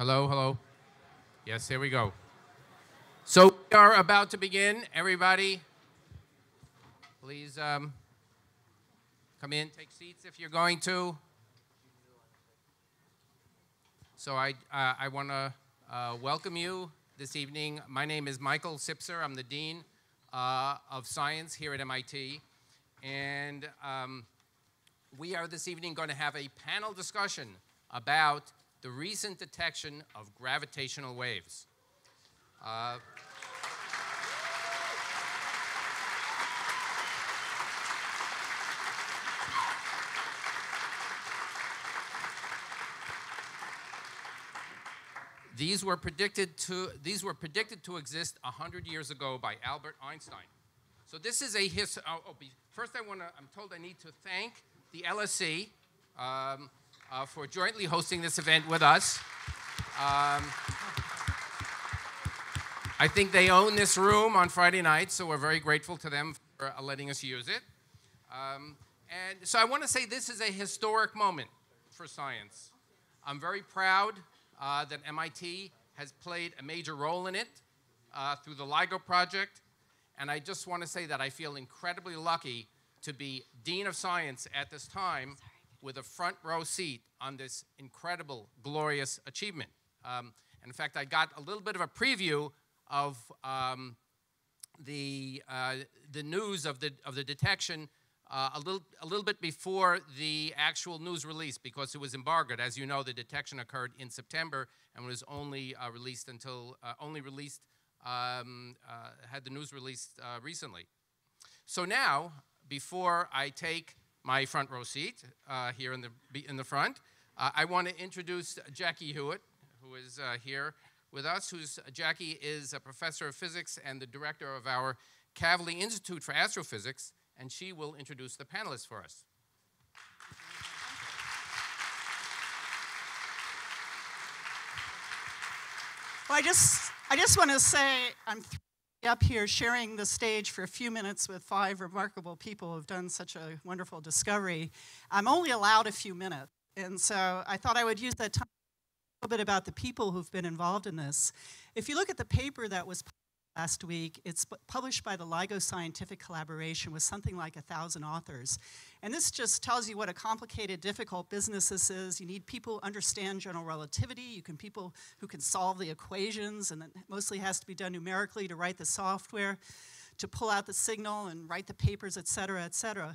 Hello, hello. Yes, here we go. So we are about to begin. Everybody, please um, come in, take seats if you're going to. So I, uh, I want to uh, welcome you this evening. My name is Michael Sipser. I'm the Dean uh, of Science here at MIT. And um, we are this evening going to have a panel discussion about the recent detection of gravitational waves. Uh, these were predicted to these were predicted to exist 100 years ago by Albert Einstein. So this is a his. Oh, oh, first, I want to. I'm told I need to thank the LSC. Um, uh, for jointly hosting this event with us. Um, I think they own this room on Friday night, so we're very grateful to them for uh, letting us use it. Um, and so I want to say this is a historic moment for science. I'm very proud uh, that MIT has played a major role in it uh, through the LIGO project. And I just want to say that I feel incredibly lucky to be Dean of Science at this time with a front row seat on this incredible, glorious achievement. Um, in fact, I got a little bit of a preview of um, the, uh, the news of the, of the detection uh, a, little, a little bit before the actual news release because it was embargoed. As you know, the detection occurred in September and was only uh, released until, uh, only released, um, uh, had the news released uh, recently. So now, before I take my front row seat uh, here in the, in the front. Uh, I want to introduce Jackie Hewitt, who is uh, here with us. Who's, Jackie is a professor of physics and the director of our Kavli Institute for Astrophysics, and she will introduce the panelists for us. Well, I just, I just want to say I'm up here sharing the stage for a few minutes with five remarkable people who've done such a wonderful discovery. I'm only allowed a few minutes, and so I thought I would use that time a little bit about the people who've been involved in this. If you look at the paper that was last week. It's published by the LIGO Scientific Collaboration with something like a thousand authors. And this just tells you what a complicated, difficult business this is. You need people who understand general relativity. You can people who can solve the equations, and it mostly has to be done numerically to write the software, to pull out the signal and write the papers, et cetera, et cetera.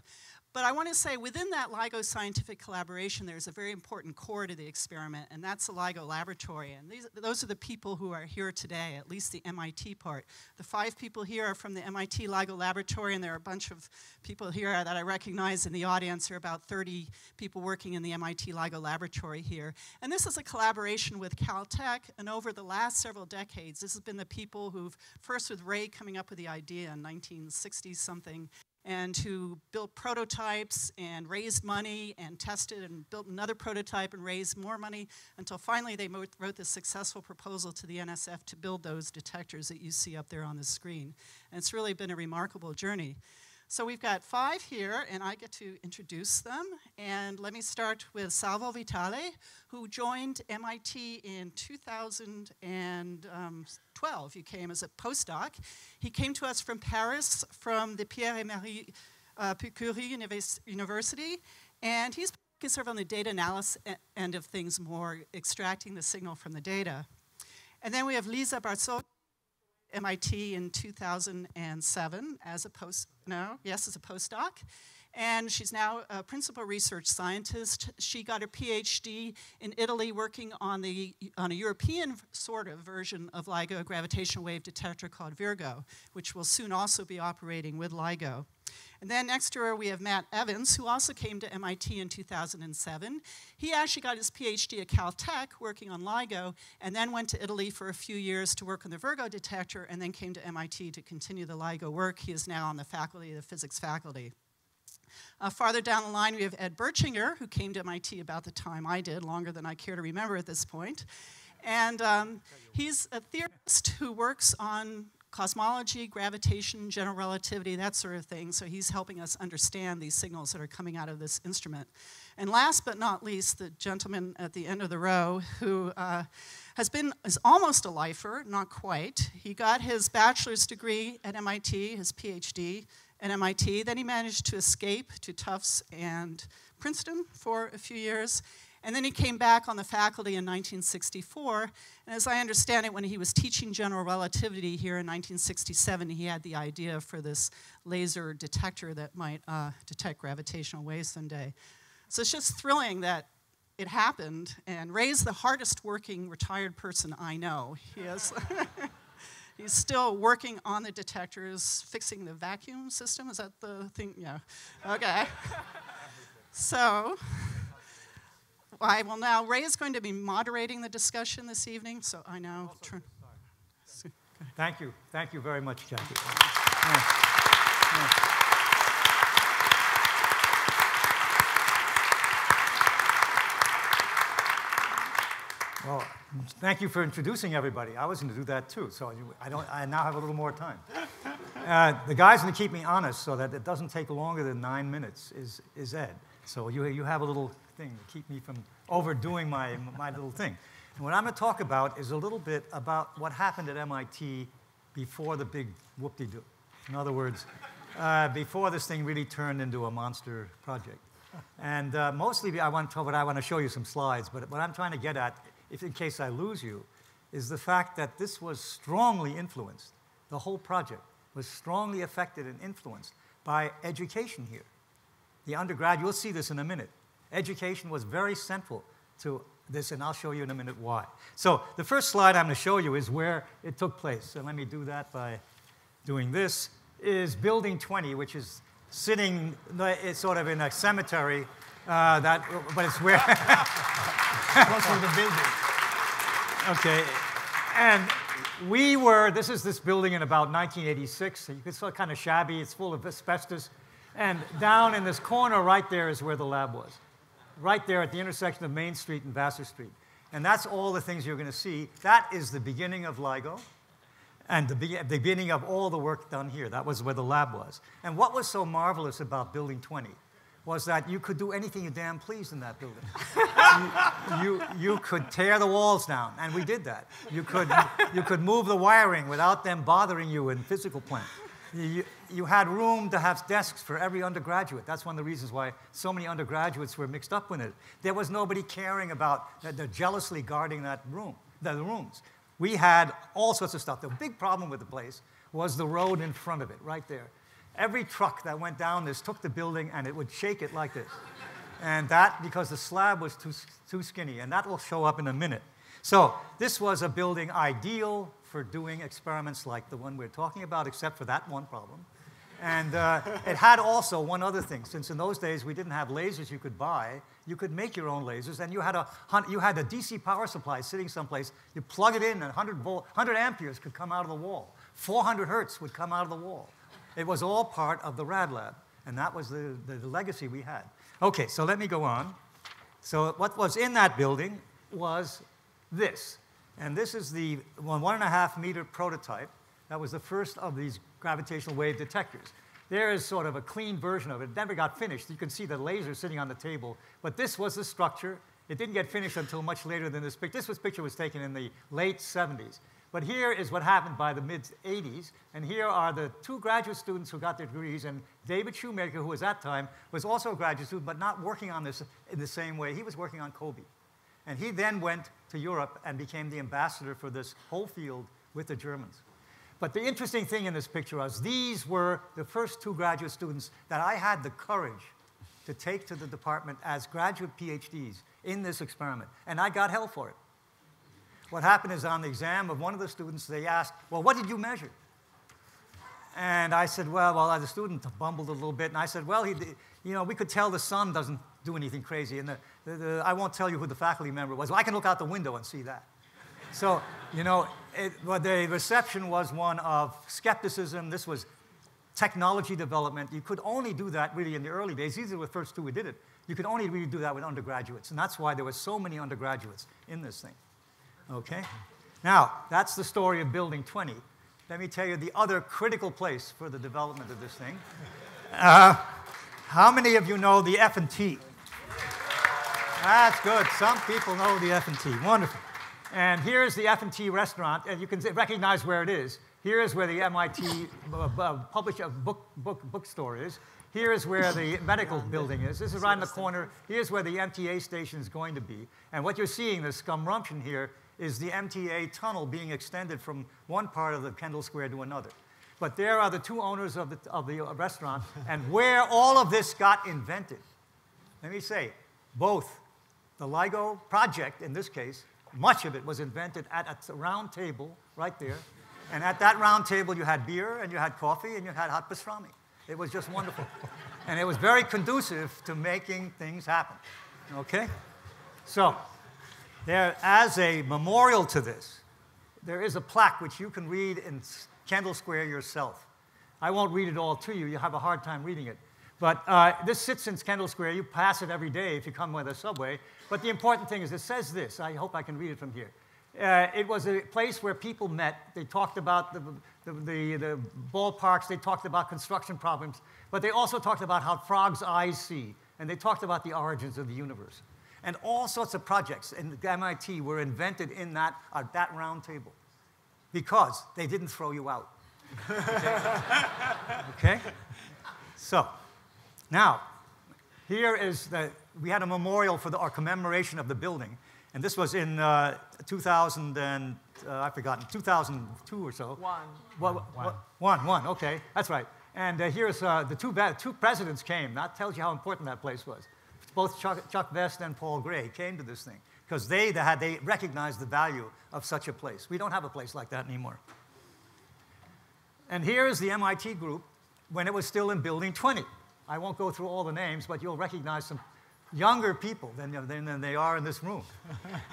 But I want to say within that LIGO scientific collaboration, there's a very important core to the experiment, and that's the LIGO laboratory. And these, those are the people who are here today, at least the MIT part. The five people here are from the MIT LIGO laboratory, and there are a bunch of people here that I recognize in the audience. There are about 30 people working in the MIT LIGO laboratory here. And this is a collaboration with Caltech, and over the last several decades, this has been the people who've, first with Rai coming up with the idea in 1960 something, and who built prototypes and raised money and tested and built another prototype and raised more money until finally they wrote this successful proposal to the NSF to build those detectors that you see up there on the screen. And it's really been a remarkable journey. So we've got five here, and I get to introduce them. And let me start with Salvo Vitale, who joined MIT in 2012. He came as a postdoc. He came to us from Paris, from the Pierre et Marie uh, Curie University, and he's sort of on the data analysis end of things more, extracting the signal from the data. And then we have Lisa Barsotti, MIT in 2007 as a post, no, yes, as a postdoc. And she's now a principal research scientist. She got her PhD in Italy working on, the, on a European sort of version of LIGO, a gravitational wave detector called Virgo, which will soon also be operating with LIGO. And then next to her, we have Matt Evans, who also came to MIT in 2007. He actually got his PhD at Caltech working on LIGO, and then went to Italy for a few years to work on the Virgo detector, and then came to MIT to continue the LIGO work. He is now on the faculty, of the physics faculty. Uh, farther down the line, we have Ed Bertschinger, who came to MIT about the time I did, longer than I care to remember at this point. And um, he's a theorist who works on cosmology, gravitation, general relativity, that sort of thing. So he's helping us understand these signals that are coming out of this instrument. And last but not least, the gentleman at the end of the row who uh, has been is almost a lifer, not quite. He got his bachelor's degree at MIT, his PhD at MIT. Then he managed to escape to Tufts and Princeton for a few years. And then he came back on the faculty in 1964. And as I understand it, when he was teaching general relativity here in 1967, he had the idea for this laser detector that might uh, detect gravitational waves someday. So it's just thrilling that it happened. And Rai's the hardest working retired person I know. He is. He's still working on the detectors, fixing the vacuum system. Is that the thing? Yeah. Okay. so, I will now, Rai is going to be moderating the discussion this evening, so I now turn. Thank you. Thank you very much, Jackie. Yeah. Yeah. Well, thank you for introducing everybody. I was going to do that too, so I, don't, I now have a little more time. Uh, the guy's going to keep me honest so that it doesn't take longer than nine minutes is, is Ed. So you, you have a little thing to keep me from overdoing my, my little thing. And what I'm going to talk about is a little bit about what happened at MIT before the big whoop-de-doo. In other words, uh, before this thing really turned into a monster project. And uh, mostly I want to, I want to show you some slides, but what I'm trying to get at if in case I lose you, is the fact that this was strongly influenced. The whole project was strongly affected and influenced by education here. The undergrad, you'll see this in a minute. Education was very central to this, and I'll show you in a minute why. So, the first slide I'm going to show you is where it took place. So, let me do that by doing this. Is Building 20, which is sitting sort of in a cemetery, uh, that, but it's where. close to the building. Okay. And we were, this is this building in about 1986. You can see kind of shabby. It's full of asbestos. And down in this corner right there is where the lab was. Right there at the intersection of Main Street and Vassar Street. And that's all the things you're going to see. That is the beginning of LIGO and the, be- beginning of all the work done here. That was where the lab was. And what was so marvelous about Building 20 was that you could do anything you damn pleased in that building. you, you, you, could tear the walls down, and we did that. You could, you could move the wiring without them bothering you in physical plant. You, you had room to have desks for every undergraduate. That's one of the reasons why so many undergraduates were mixed up with it. There was nobody caring about, that they're jealously guarding that room, the rooms. We had all sorts of stuff. The big problem with the place was the road in front of it, right there. Every truck that went down this took the building and it would shake it like this. And that because the slab was too, too skinny, and that will show up in a minute. So, this was a building ideal for doing experiments like the one we're talking about, except for that one problem. And uh, it had also one other thing. Since in those days we didn't have lasers you could buy, you could make your own lasers, and you had a, you had a DC power supply sitting someplace. You plug it in, and 100, volt, 100 amperes could come out of the wall. 400 hertz would come out of the wall. It was all part of the RAD lab, and that was the, the, the legacy we had. Okay, so let me go on. So what was in that building was this. And this is the one, one and a half meter prototype. That was the first of these gravitational wave detectors. There is sort of a clean version of it. It never got finished. You can see the laser sitting on the table. But this was the structure. It didn't get finished until much later than this picture. This picture was taken in the late 70s. But here is what happened by the mid 80s, and here are the two graduate students who got their degrees, and David Shoemaker, who was at that time, was also a graduate student, but not working on this in the same way. He was working on COBE. And he then went to Europe and became the ambassador for this whole field with the Germans. But the interesting thing in this picture was these were the first two graduate students that I had the courage to take to the department as graduate PhDs in this experiment. And I got hell for it. What happened is on the exam of one of the students, they asked, Well, what did you measure? And I said, Well, well, the student bumbled a little bit. And I said, Well, he, you know, we could tell the sun doesn't do anything crazy. And the, the, the, I won't tell you who the faculty member was. Well, I can look out the window and see that. So, you know, it, well, the reception was one of skepticism. This was technology development. You could only do that really in the early days. These are the first two who did it. You could only really do that with undergraduates. And that's why there were so many undergraduates in this thing. Okay? Now, that's the story of Building 20. Let me tell you the other critical place for the development of this thing. Uh, how many of you know the F and T? That's good. Some people know the F&T. Wonderful. And here's the F&T restaurant, and you can recognize where it is. Here is where the MIT uh, uh, publish, uh, book, book, bookstore is. Here is where the medical building is. This is right in the corner. Here's where the MTA station is going to be. And what you're seeing, this scumrumption here, is the MTA tunnel being extended from one part of the Kendall Square to another. But there are the two owners of the, of the restaurant, and where all of this got invented. Let me say, both the LIGO project, in this case, much of it was invented at a round table right there. And at that round table, you had beer, and you had coffee, and you had hot pastrami. It was just wonderful. and it was very conducive to making things happen. Okay? So, there, as a memorial to this, there is a plaque which you can read in Kendall Square yourself. I won't read it all to you, you'll have a hard time reading it. But uh, this sits in Kendall Square. You pass it every day if you come with a subway. But the important thing is it says this. I hope I can read it from here. Uh, it was a place where people met. They talked about the, the, the, the, ballparks, they talked about construction problems, but they also talked about how frogs' eyes see, and they talked about the origins of the universe. And all sorts of projects in the MIT were invented in that, uh, that round table because they didn't throw you out. okay? So, now, here is the, we had a memorial for the, our commemoration of the building. And this was in uh, 2000 and, uh, I've forgotten, 2002 or so. One. What, one. one, one, okay, that's right. And uh, here's uh, the two, two presidents came. That tells you how important that place was. Both Chuck, Chuck Vest and Paul Gray came to this thing because they, they, had, they recognized the value of such a place. We don't have a place like that anymore. And here is the MIT group when it was still in Building 20. I won't go through all the names, but you'll recognize some younger people than, than, than they are in this room.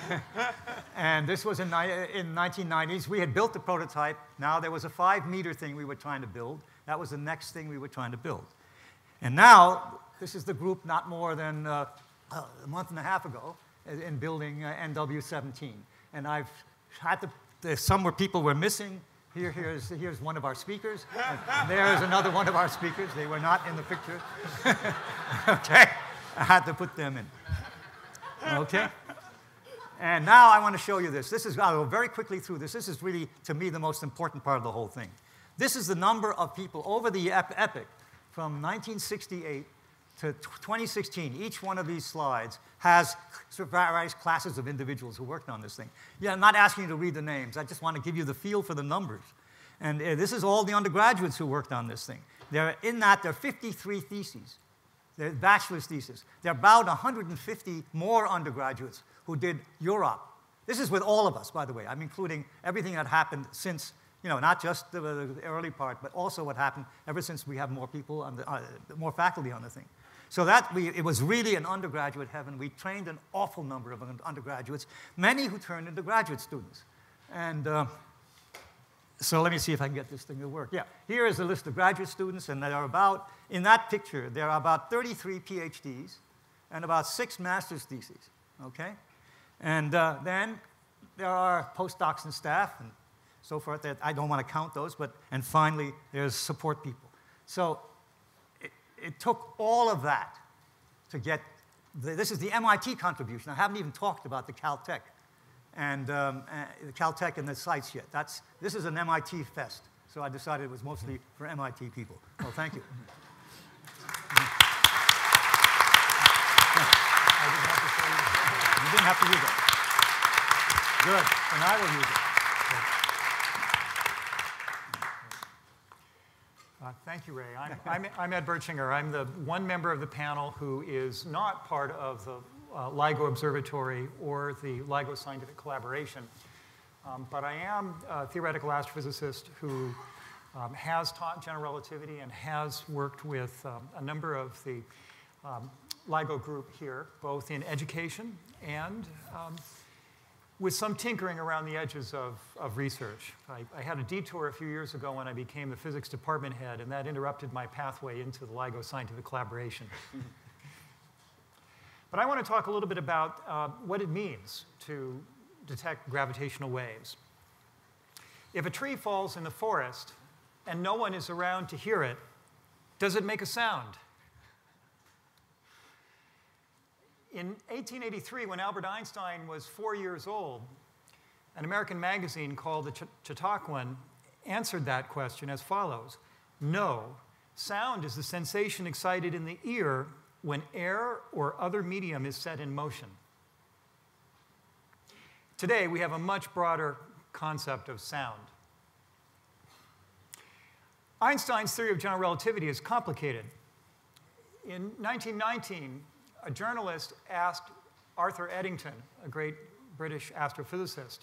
and this was in, in 1990s. We had built the prototype. Now there was a five meter thing we were trying to build. That was the next thing we were trying to build. And now, this is the group not more than uh, a month and a half ago in building uh, NW17. And I've had to, some where people were missing. Here, here's, here's one of our speakers. There's another one of our speakers. They were not in the picture. okay. I had to put them in. Okay? And now I want to show you this. This is, I'll go very quickly through this. This is really, to me, the most important part of the whole thing. This is the number of people over the epic from 1968 to 2016. Each one of these slides has various classes of individuals who worked on this thing. Yeah, I'm not asking you to read the names. I just want to give you the feel for the numbers. And uh, this is all the undergraduates who worked on this thing. There, in that, there are 53 theses. They're bachelor's thesis. There are about 150 more undergraduates who did UROP. This is with all of us, by the way. I'm including everything that happened since, you know, not just the, the early part, but also what happened ever since we have more people, on the, uh, more faculty on the thing. So that we, it was really an undergraduate heaven. We trained an awful number of undergraduates, many who turned into graduate students. And uh, so let me see if I can get this thing to work. Yeah, here is a list of graduate students, and there are about, in that picture, there are about 33 PhDs and about six master's theses, okay? And uh, then there are postdocs and staff and so forth. That I don't want to count those, but, and finally, there's support people. So it, took all of that to get, the, this is the MIT contribution. I haven't even talked about the Caltech and um, uh, Caltech and the sites yet. That's, this is an MIT fest, so I decided it was mostly for MIT people. Well, thank you. You didn't have to use it. Good, and I will use it. Uh, thank you, Rai. I'm, I'm, I'm, Ed Bertschinger. I'm the one member of the panel who is not part of the uh, LIGO Observatory or the LIGO Scientific Collaboration. Um, but I am a theoretical astrophysicist who um, has taught general relativity and has worked with um, a number of the um, LIGO group here, both in education and um, with some tinkering around the edges of, of research. I, I, had a detour a few years ago when I became the physics department head, and that interrupted my pathway into the LIGO scientific collaboration. But I want to talk a little bit about uh, what it means to detect gravitational waves. If a tree falls in the forest and no one is around to hear it, does it make a sound? In 1883, when Albert Einstein was four years old, an American magazine called the Ch- Chautauquan answered that question as follows No, sound is the sensation excited in the ear when air or other medium is set in motion. Today, we have a much broader concept of sound. Einstein's theory of general relativity is complicated. In 1919, a journalist asked Arthur Eddington, a great British astrophysicist,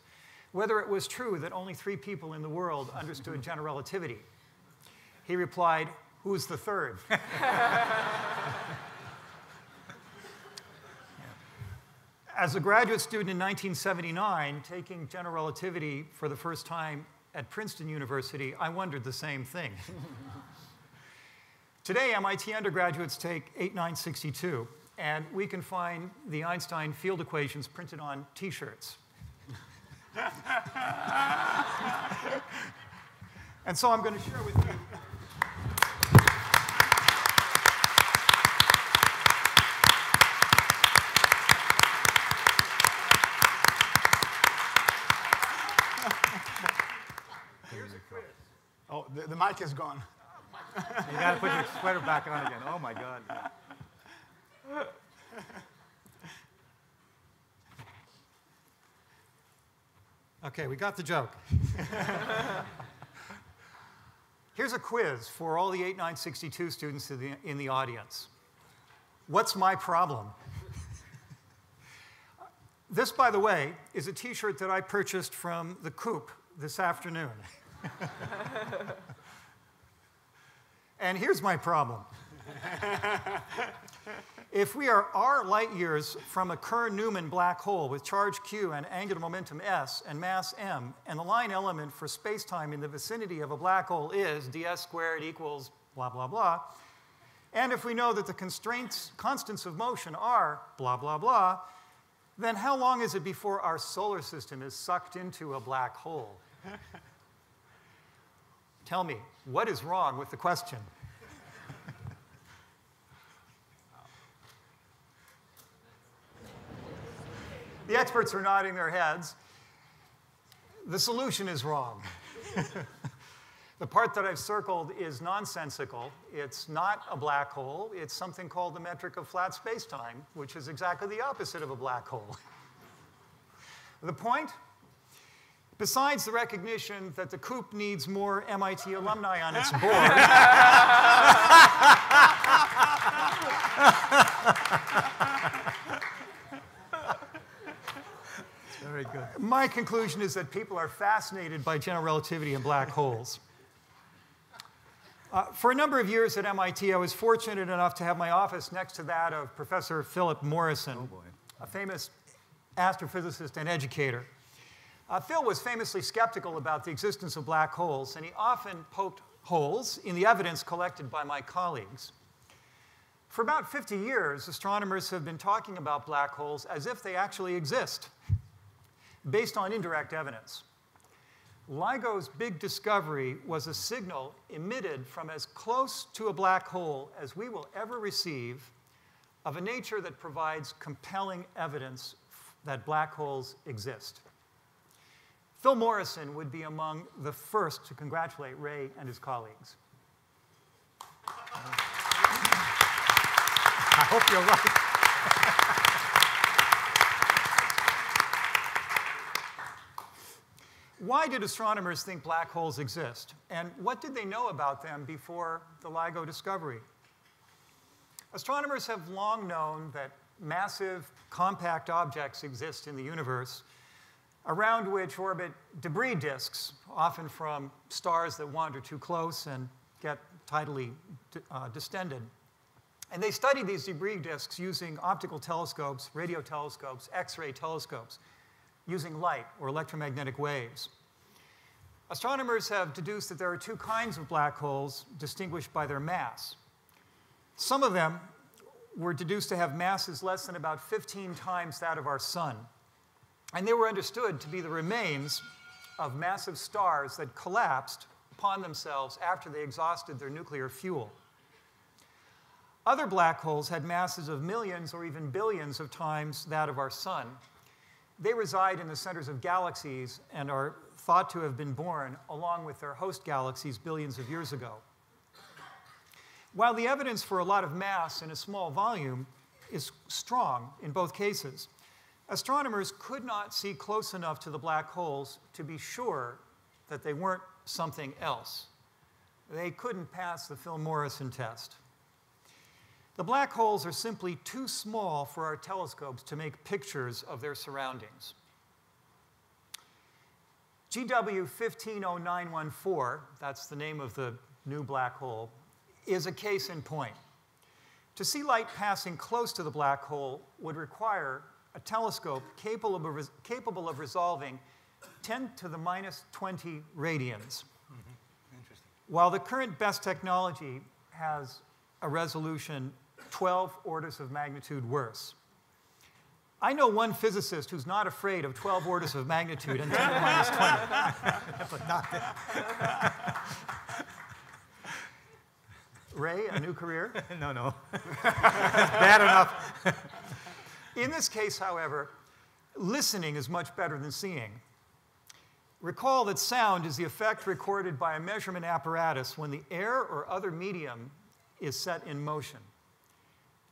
whether it was true that only three people in the world understood general relativity. He replied, Who's the third? As a graduate student in 1979, taking general relativity for the first time at Princeton University, I wondered the same thing. Today, MIT undergraduates take 8962, and we can find the Einstein field equations printed on t shirts. and so I'm going to share with you. Oh, the, the mic is gone. You got to put your sweater back on again. Oh my God. Okay, we got the joke. Here's a quiz for all the 8962 students in the, in the audience. What's my problem? this, by the way, is a t shirt that I purchased from the Coop this afternoon. and here's my problem. If we are r light years from a Kerr-Newman black hole with charge q and angular momentum s and mass m, and the line element for spacetime in the vicinity of a black hole is ds squared equals blah, blah, blah, and if we know that the constraints, constants of motion are blah, blah, blah, then how long is it before our solar system is sucked into a black hole? Tell me, what is wrong with the question? The experts are nodding their heads. The solution is wrong. the part that I've circled is nonsensical. It's not a black hole, it's something called the metric of flat spacetime, which is exactly the opposite of a black hole. the point? Besides the recognition that the COOP needs more MIT alumni on its board, Very good. my conclusion is that people are fascinated by general relativity and black holes. Uh, for a number of years at MIT, I was fortunate enough to have my office next to that of Professor Philip Morrison, a famous astrophysicist and educator. Uh, Phil was famously skeptical about the existence of black holes, and he often poked holes in the evidence collected by my colleagues. For about 50 years, astronomers have been talking about black holes as if they actually exist, based on indirect evidence. LIGO's big discovery was a signal emitted from as close to a black hole as we will ever receive of a nature that provides compelling evidence that black holes exist. Phil Morrison would be among the first to congratulate Rai and his colleagues. I hope you're right. Why did astronomers think black holes exist? And what did they know about them before the LIGO discovery? Astronomers have long known that massive, compact objects exist in the universe around which orbit debris disks, often from stars that wander too close and get tidally uh, distended. And they studied these debris disks using optical telescopes, radio telescopes, X ray telescopes, using light or electromagnetic waves. Astronomers have deduced that there are two kinds of black holes distinguished by their mass. Some of them were deduced to have masses less than about 15 times that of our sun. And they were understood to be the remains of massive stars that collapsed upon themselves after they exhausted their nuclear fuel. Other black holes had masses of millions or even billions of times that of our sun. They reside in the centers of galaxies and are thought to have been born along with their host galaxies billions of years ago. While the evidence for a lot of mass in a small volume is strong in both cases, astronomers could not see close enough to the black holes to be sure that they weren't something else. They couldn't pass the Phil Morrison test. The black holes are simply too small for our telescopes to make pictures of their surroundings. GW 150914, that's the name of the new black hole, is a case in point. To see light passing close to the black hole would require a telescope capable of, capable of resolving 10 to the minus 20 radians. Mm-hmm. While the current best technology has a resolution 12 orders of magnitude worse. I know one physicist who's not afraid of 12 orders of magnitude and 10 to the minus 20. Rai, a new career? no, no. Bad enough. In this case, however, listening is much better than seeing. Recall that sound is the effect recorded by a measurement apparatus when the air or other medium is set in motion.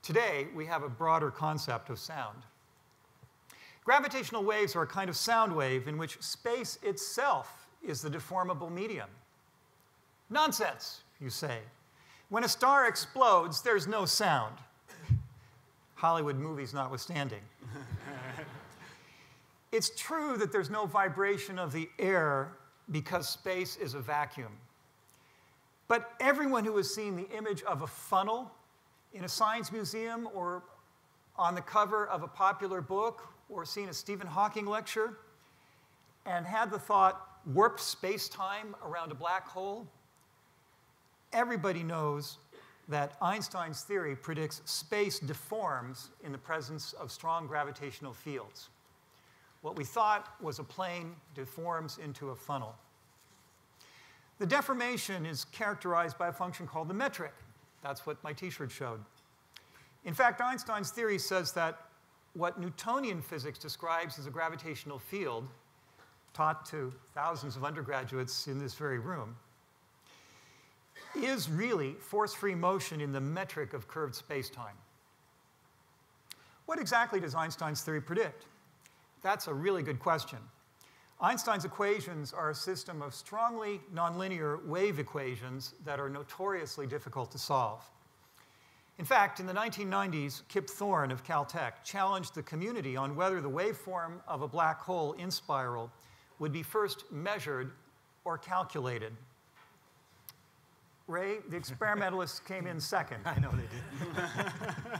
Today, we have a broader concept of sound. Gravitational waves are a kind of sound wave in which space itself is the deformable medium. Nonsense, you say. When a star explodes, there's no sound. Hollywood movies notwithstanding. it's true that there's no vibration of the air because space is a vacuum. But everyone who has seen the image of a funnel in a science museum or on the cover of a popular book or seen a Stephen Hawking lecture and had the thought, warp space time around a black hole, everybody knows that Einstein's theory predicts space deforms in the presence of strong gravitational fields. What we thought was a plane deforms into a funnel. The deformation is characterized by a function called the metric. That's what my t shirt showed. In fact, Einstein's theory says that what Newtonian physics describes as a gravitational field, taught to thousands of undergraduates in this very room, is really force free motion in the metric of curved spacetime. What exactly does Einstein's theory predict? That's a really good question. Einstein's equations are a system of strongly nonlinear wave equations that are notoriously difficult to solve. In fact, in the 1990s, Kip Thorne of Caltech challenged the community on whether the waveform of a black hole inspiral would be first measured or calculated. Rai, the experimentalists came in second. I know they did.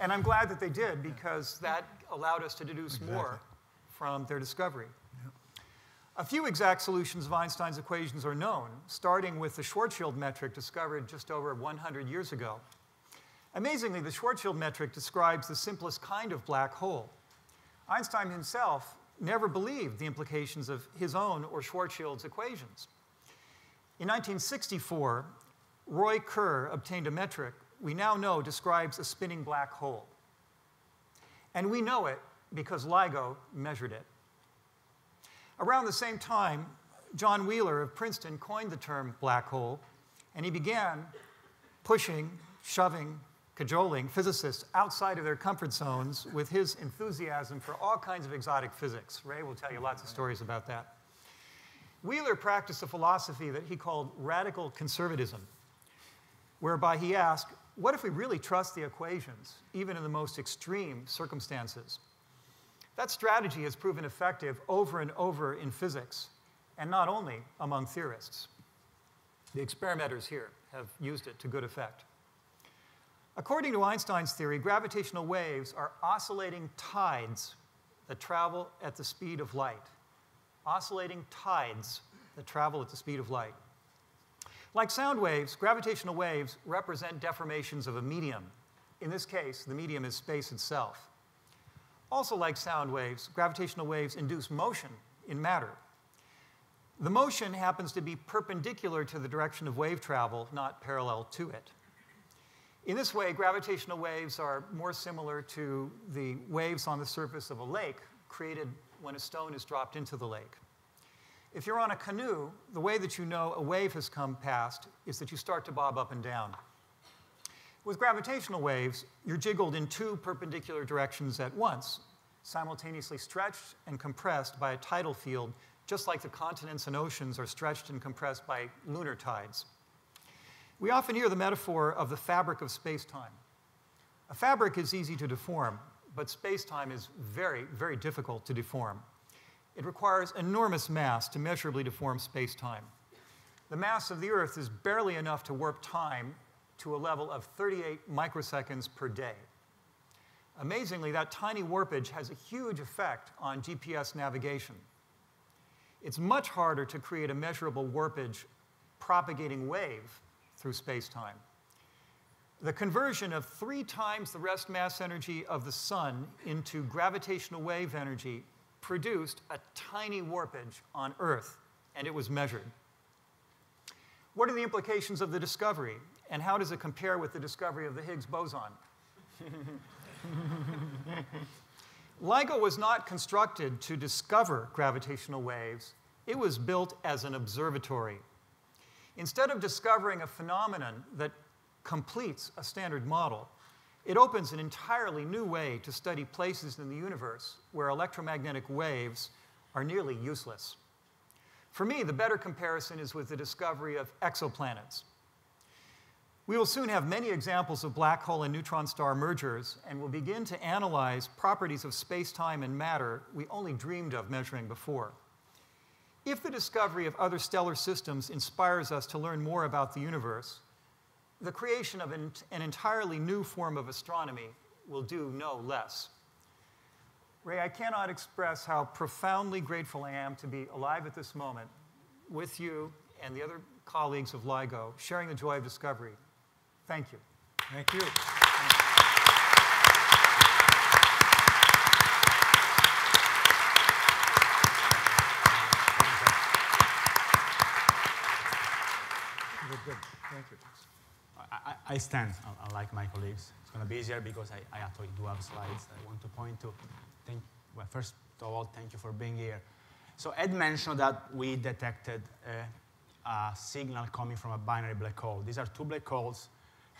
and I'm glad that they did because that allowed us to deduce exactly. more from their discovery. A few exact solutions of Einstein's equations are known, starting with the Schwarzschild metric discovered just over 100 years ago. Amazingly, the Schwarzschild metric describes the simplest kind of black hole. Einstein himself never believed the implications of his own or Schwarzschild's equations. In 1964, Roy Kerr obtained a metric we now know describes a spinning black hole. And we know it because LIGO measured it. Around the same time, John Wheeler of Princeton coined the term black hole, and he began pushing, shoving, cajoling physicists outside of their comfort zones with his enthusiasm for all kinds of exotic physics. Rai will tell you lots of stories about that. Wheeler practiced a philosophy that he called radical conservatism, whereby he asked, what if we really trust the equations, even in the most extreme circumstances? That strategy has proven effective over and over in physics, and not only among theorists. The experimenters here have used it to good effect. According to Einstein's theory, gravitational waves are oscillating tides that travel at the speed of light. Oscillating tides that travel at the speed of light. Like sound waves, gravitational waves represent deformations of a medium. In this case, the medium is space itself. Also, like sound waves, gravitational waves induce motion in matter. The motion happens to be perpendicular to the direction of wave travel, not parallel to it. In this way, gravitational waves are more similar to the waves on the surface of a lake created when a stone is dropped into the lake. If you're on a canoe, the way that you know a wave has come past is that you start to bob up and down. With gravitational waves, you're jiggled in two perpendicular directions at once, simultaneously stretched and compressed by a tidal field, just like the continents and oceans are stretched and compressed by lunar tides. We often hear the metaphor of the fabric of space time. A fabric is easy to deform, but space time is very, very difficult to deform. It requires enormous mass to measurably deform space time. The mass of the Earth is barely enough to warp time to a level of 38 microseconds per day. Amazingly, that tiny warpage has a huge effect on GPS navigation. It's much harder to create a measurable warpage propagating wave through space-time. The conversion of three times the rest mass energy of the sun into gravitational wave energy produced a tiny warpage on Earth, and it was measured. What are the implications of the discovery, and how does it compare with the discovery of the Higgs boson? LIGO was not constructed to discover gravitational waves, it was built as an observatory. Instead of discovering a phenomenon that completes a standard model, it opens an entirely new way to study places in the universe where electromagnetic waves are nearly useless. For me, the better comparison is with the discovery of exoplanets. We will soon have many examples of black hole and neutron star mergers, and will begin to analyze properties of space time and matter we only dreamed of measuring before. If the discovery of other stellar systems inspires us to learn more about the universe, the creation of an, an, entirely new form of astronomy will do no less. Rai, I cannot express how profoundly grateful I am to be alive at this moment with you and the other colleagues of LIGO, sharing the joy of discovery. Thank you. Thank you. Good, Thank you. I, I stand, uh, unlike my colleagues. It's going to be easier because I, I actually do have slides I want to point to. Thank, well, first of all, thank you for being here. So Ed mentioned that we detected a, a signal coming from a binary black hole. These are two black holes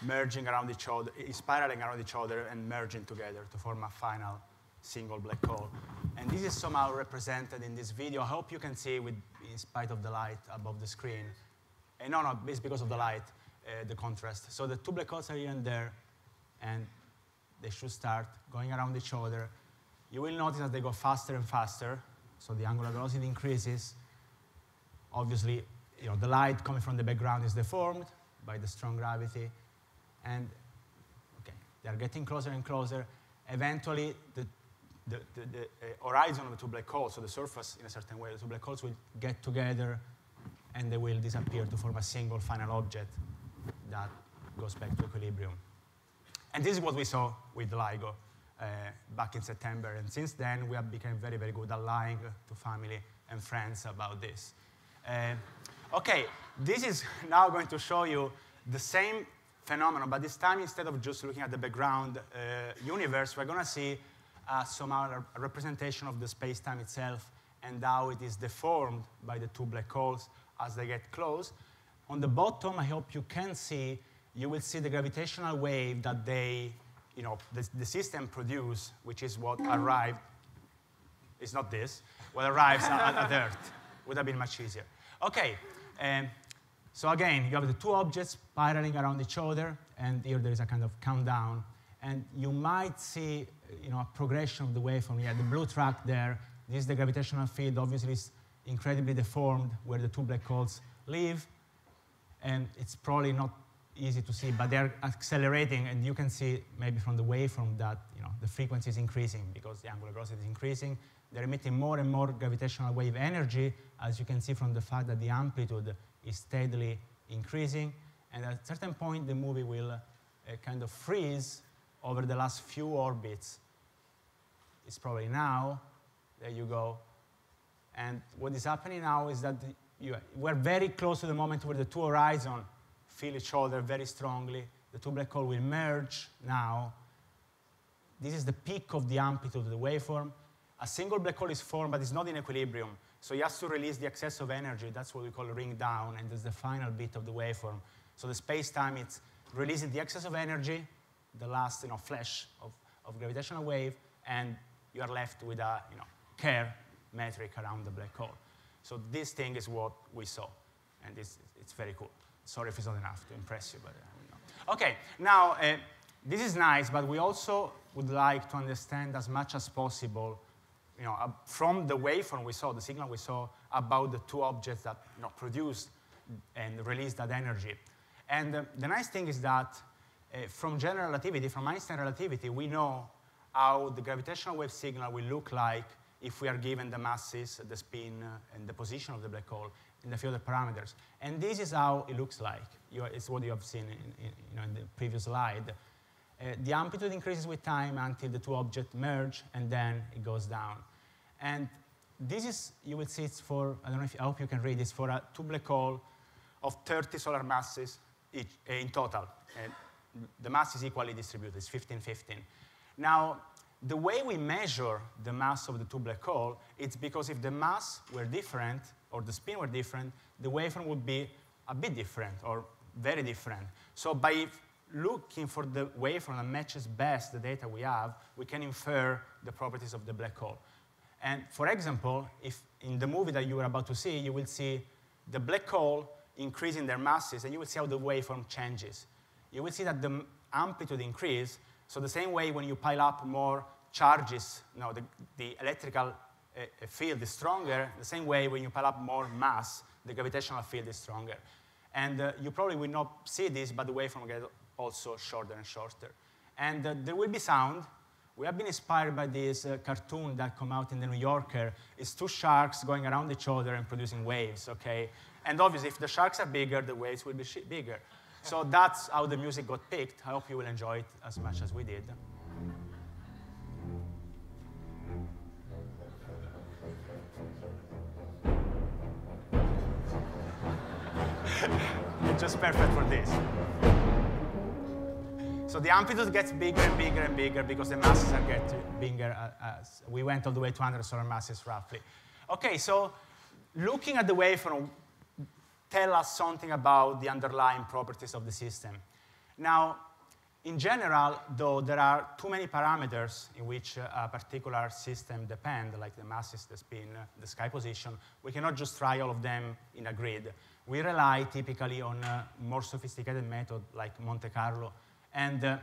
merging around each other, spiraling around each other and merging together to form a final single black hole. And this is somehow represented in this video. I hope you can see with, in spite of the light above the screen. And no, no, it's because of the light, uh, the contrast. So the two black holes are here and there, and they should start going around each other. You will notice that they go faster and faster, so the angular velocity increases. Obviously, you know, the light coming from the background is deformed by the strong gravity. And okay, they're getting closer and closer. Eventually, the, the, the, the uh, horizon of the two black holes, so the surface in a certain way, the two black holes will get together and they will disappear to form a single final object that goes back to equilibrium. And this is what we saw with LIGO uh, back in September. And since then, we have become very, very good at lying to family and friends about this. Uh, okay, this is now going to show you the same phenomenon, but this time instead of just looking at the background uh, universe, we're going to see uh, somehow a representation of the space-time itself and how it is deformed by the two black holes as they get close. On the bottom, I hope you can see, you will see the gravitational wave that they, you know, the, the system produce, which is what arrived. It's not this. What arrives at, at, Earth would have been much easier. Okay. Um, so again, you have the two objects spiraling around each other, and here there is a kind of countdown. And you might see, you know, a progression of the wave from here. The blue track there, this is the gravitational field. Obviously, it's incredibly deformed where the two black holes live. And it's probably not easy to see, but they're accelerating, and you can see maybe from the waveform that you know, the frequency is increasing because the angular velocity is increasing. They're emitting more and more gravitational wave energy, as you can see from the fact that the amplitude is steadily increasing. And at a certain point, the movie will uh, kind of freeze over the last few orbits. It's probably now. There you go. And what is happening now is that you, we're very close to the moment where the two horizons feel each other very strongly. the two black holes will merge now. This is the peak of the amplitude of the waveform. A single black hole is formed, but it's not in equilibrium. So it has to release the excess of energy. That's what we call ring down, and that's the final bit of the waveform. So the space-time, it's releasing the excess of energy, the last you know, flash of, of gravitational wave, and you are left with a you know, Kerr metric around the black hole. So this thing is what we saw, and it's, it's very cool. Sorry if it's not enough to impress you, but uh, Okay, now uh, this is nice, but we also would like to understand as much as possible, you know, from the waveform we saw, the signal we saw, about the two objects that you know, produced and released that energy. And uh, the nice thing is that uh, from general relativity, from Einstein relativity, we know how the gravitational wave signal will look like if we are given the masses, the spin, uh, and the position of the black hole, and a few other parameters. And this is how it looks like. Are, it's what you have seen in, in, you know, in the previous slide. Uh, the amplitude increases with time until the two objects merge, and then it goes down. And this is, you will see it's for, I don't know if, I hope you can read this, for a two black hole of 30 solar masses each, uh, in total. And the mass is equally distributed, it's 15-15. Now, the way we measure the mass of the two black holes, it's because if the mass were different, or the spin were different, the waveform would be a bit different, or very different. So by looking for the waveform that matches best the data we have, we can infer the properties of the black hole. And for example, if in the movie that you are about to see, you will see the black hole increasing their masses, and you will see how the waveform changes. You will see that the amplitude increase, so the same way when you pile up more charges, you know, the, the electrical uh, field is stronger, the same way when you pile up more mass, the gravitational field is stronger. And uh, you probably will not see this, but the waveform gets also shorter and shorter. And uh, there will be sound. We have been inspired by this uh, cartoon that come out in the New Yorker. It's two sharks going around each other and producing waves, okay? And obviously, if the sharks are bigger, the waves will be bigger. So that's how the music got picked. I hope you will enjoy it as much as we did. just perfect for this. So the amplitude gets bigger and bigger and bigger because the masses are getting bigger. As we went all the way to 100 solar masses roughly. Okay, so looking at the waveform tell us something about the underlying properties of the system. Now, in general, though, there are too many parameters in which uh, a particular system depend, like the masses, the spin, the sky position. We cannot just try all of them in a grid. We rely typically on a more sophisticated method like Monte Carlo, and uh,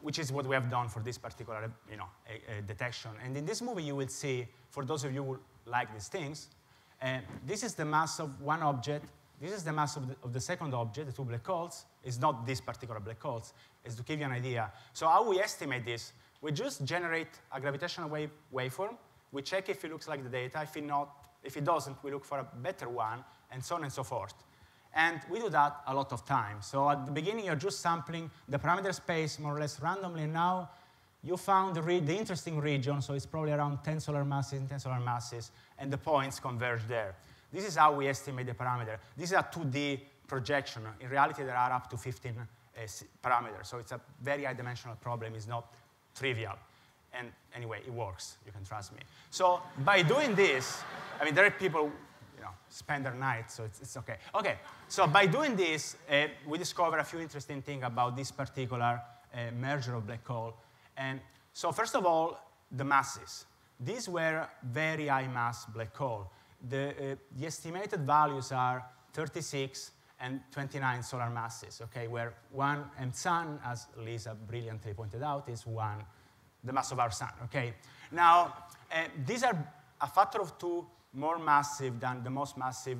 which is what we have done for this particular you know, a, a detection. And in this movie, you will see, for those of you who like these things, uh, this is the mass of one object this is the mass of the, of the, second object, the two black holes. It's not this particular black holes. It's to give you an idea. So how we estimate this? We just generate a gravitational wave waveform. We check if it looks like the data. If it, not, if it doesn't, we look for a better one, and so on and so forth. And we do that a lot of times. So at the beginning, you're just sampling the parameter space more or less randomly. And now you found the, the interesting region, so it's probably around 10 solar masses and 10 solar masses, and the points converge there. This is how we estimate the parameter. This is a 2D projection. In reality, there are up to 15 uh, parameters. So it's a very high dimensional problem. It's not trivial. And anyway, it works. You can trust me. So by doing this, I mean, there are people spend their nights, so it's, it's okay. Okay, so by doing this, uh, we discover a few interesting things about this particular uh, merger of black hole. And so first of all, the masses. These were very high mass black hole the, uh, the estimated values are 36 and 29 solar masses, okay, where one and sun, as Lisa brilliantly pointed out, is one, the mass of our sun, okay? Now, uh, these are a factor of two more massive than the most massive,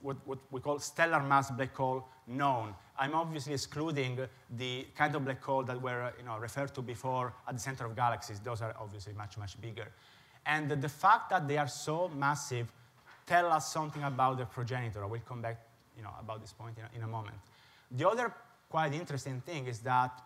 what, what we call stellar mass black hole known. I'm obviously excluding the kind of black hole that were you know, referred to before at the center of galaxies. Those are obviously much, much bigger. And the fact that they are so massive tell us something about the progenitor. I will come back you know, about this point in a, in a moment. The other quite interesting thing is that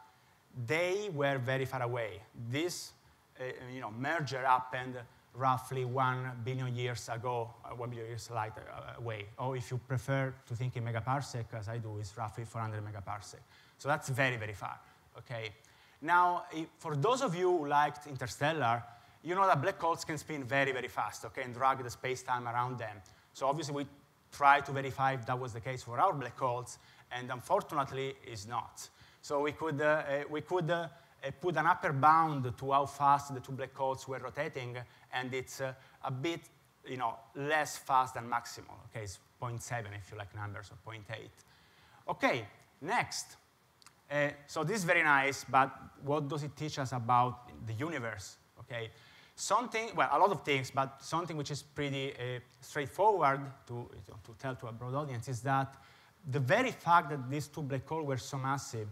they were very far away. This uh, you know, merger happened roughly 1 billion years ago, uh, 1 billion years light uh, away. Or if you prefer to think in megaparsec, as I do, it's roughly 400 megaparsec. So that's very, very far, okay? Now, for those of you who liked Interstellar, you know that black holes can spin very, very fast, okay, and drag the space-time around them. So obviously we try to verify if that was the case for our black holes, and unfortunately it's not. So we could, uh, uh we could uh, uh, put an upper bound to how fast the two black holes were rotating, and it's uh, a bit you know, less fast than maximal. Okay, it's 0.7 if you like numbers, or 0.8. Okay, next. Uh, so this is very nice, but what does it teach us about the universe? Okay, something, well, a lot of things, but something which is pretty uh, straightforward to, to tell to a broad audience is that the very fact that these two black holes were so massive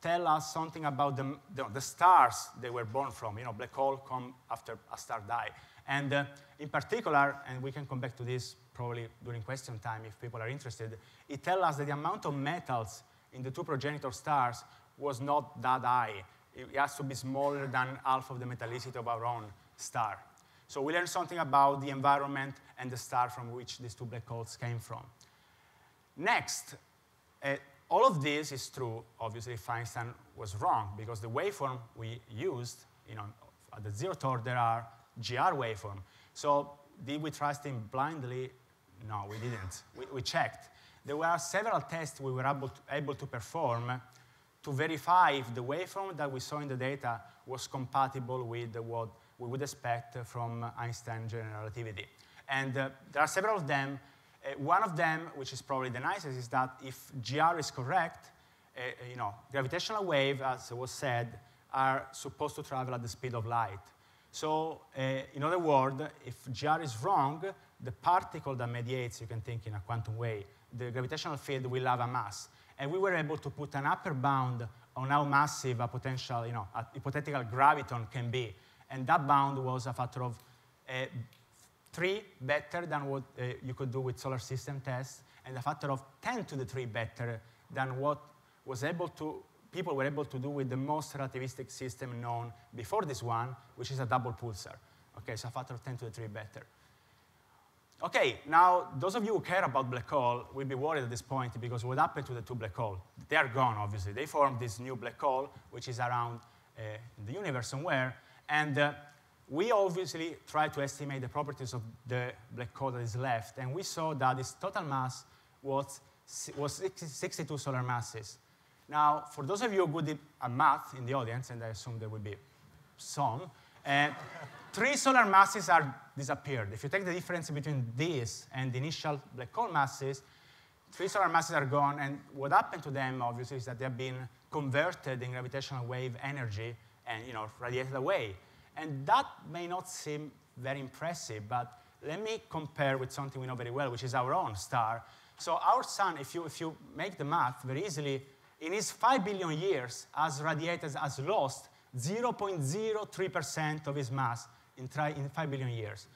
tell us something about the, the, the, stars they were born from. You know, black hole come after a star die. And uh, in particular, and we can come back to this probably during question time if people are interested, it tells us that the amount of metals in the two progenitor stars was not that high. It has to be smaller than half of the metallicity of our own star. So we learned something about the environment and the star from which these two black holes came from. Next, uh, all of this is true, obviously, if Einstein was wrong, because the waveform we used, you know, at the zeroth order are GR waveform. So did we trust him blindly? No, we didn't. We, we checked. There were several tests we were able to, able to perform to verify if the waveform that we saw in the data was compatible with what we would expect from Einstein general relativity. And uh, there are several of them, uh, one of them, which is probably the nicest, is that if GR is correct, uh, you know, gravitational waves, as was said, are supposed to travel at the speed of light. So, uh, in other words, if GR is wrong, the particle that mediates, you can think in a quantum way, the gravitational field will have a mass. And we were able to put an upper bound on how massive a potential, you know, a hypothetical graviton can be. And that bound was a factor of uh, three better than what uh, you could do with solar system tests, and a factor of 10 to the 3 better than what was able to, people were able to do with the most relativistic system known before this one, which is a double pulsar. Okay, so a factor of 10 to the 3 better. Okay, now those of you who care about black hole will be worried at this point because what happened to the two black holes? They are gone, obviously. They formed this new black hole, which is around uh, the universe somewhere, and uh, we obviously tried to estimate the properties of the black hole that is left, and we saw that its total mass was, was 62 solar masses. Now, for those of you who did a math in the audience, and I assume there will be some, uh, three solar masses are disappeared. If you take the difference between this and the initial black hole masses, three solar masses are gone, and what happened to them, obviously, is that they have been converted in gravitational wave energy and you know, radiated away. And that may not seem very impressive, but let me compare with something we know very well, which is our own star. So our sun, if you, if you make the math very easily, in its 5 billion years, has radiated, has lost 0.03% of its mass in, in 5 billion years.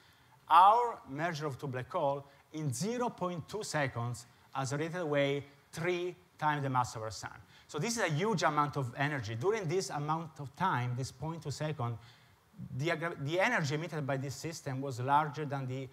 Our merger of two black holes in 0.2 seconds has radiated away three times the mass of our sun. So this is a huge amount of energy. During this amount of time, this 0.2 second, the, the energy emitted by this system was larger than the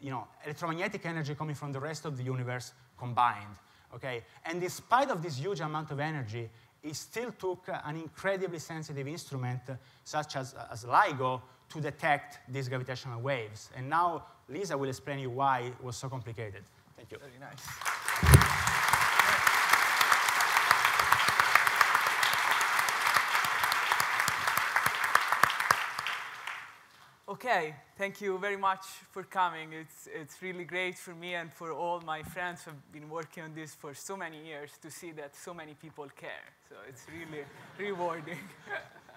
you know, electromagnetic energy coming from the rest of the universe combined. Okay? And despite of this huge amount of energy, it still took an incredibly sensitive instrument, such as, as LIGO, to detect these gravitational waves. And now Lisa will explain you why it was so complicated. Thank you. Very nice. Okay, thank you very much for coming. It's, it's really great for me and for all my friends who have been working on this for so many years to see that so many people care. So it's really rewarding.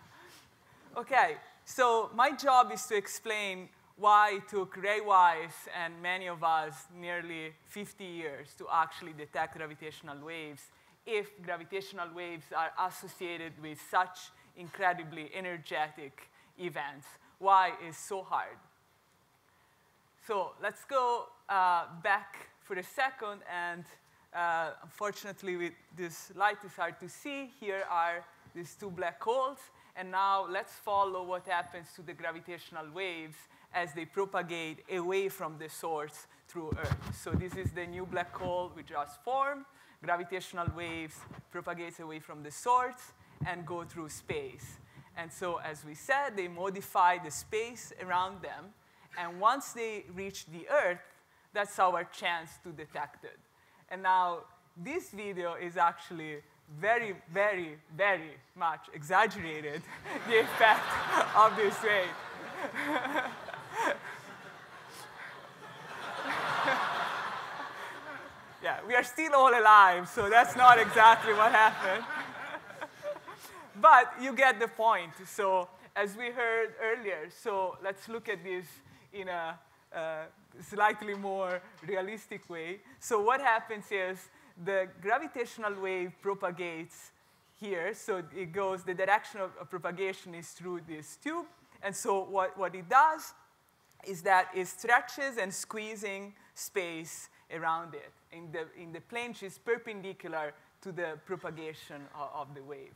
okay, so my job is to explain why it took Rai Weiss and many of us nearly 50 years to actually detect gravitational waves if gravitational waves are associated with such incredibly energetic events why is so hard. So let's go uh, back for a second, and uh, unfortunately, with this light is hard to see. Here are these two black holes, And now let's follow what happens to the gravitational waves as they propagate away from the source through Earth. So this is the new black hole we just formed. Gravitational waves propagates away from the source and go through space. And so, as we said, they modify the space around them. And once they reach the Earth, that's our chance to detect it. And now, this video is actually very, very, very much exaggerated the effect of this wave. yeah, we are still all alive, so that's not exactly what happened. But you get the point. So as we heard earlier, so let's look at this in a uh, slightly more realistic way. So what happens is the gravitational wave propagates here. So it goes, the direction of, propagation is through this tube. And so what, what it does is that it stretches and squeezing space around it in the, in the plane is perpendicular to the propagation of, of the wave.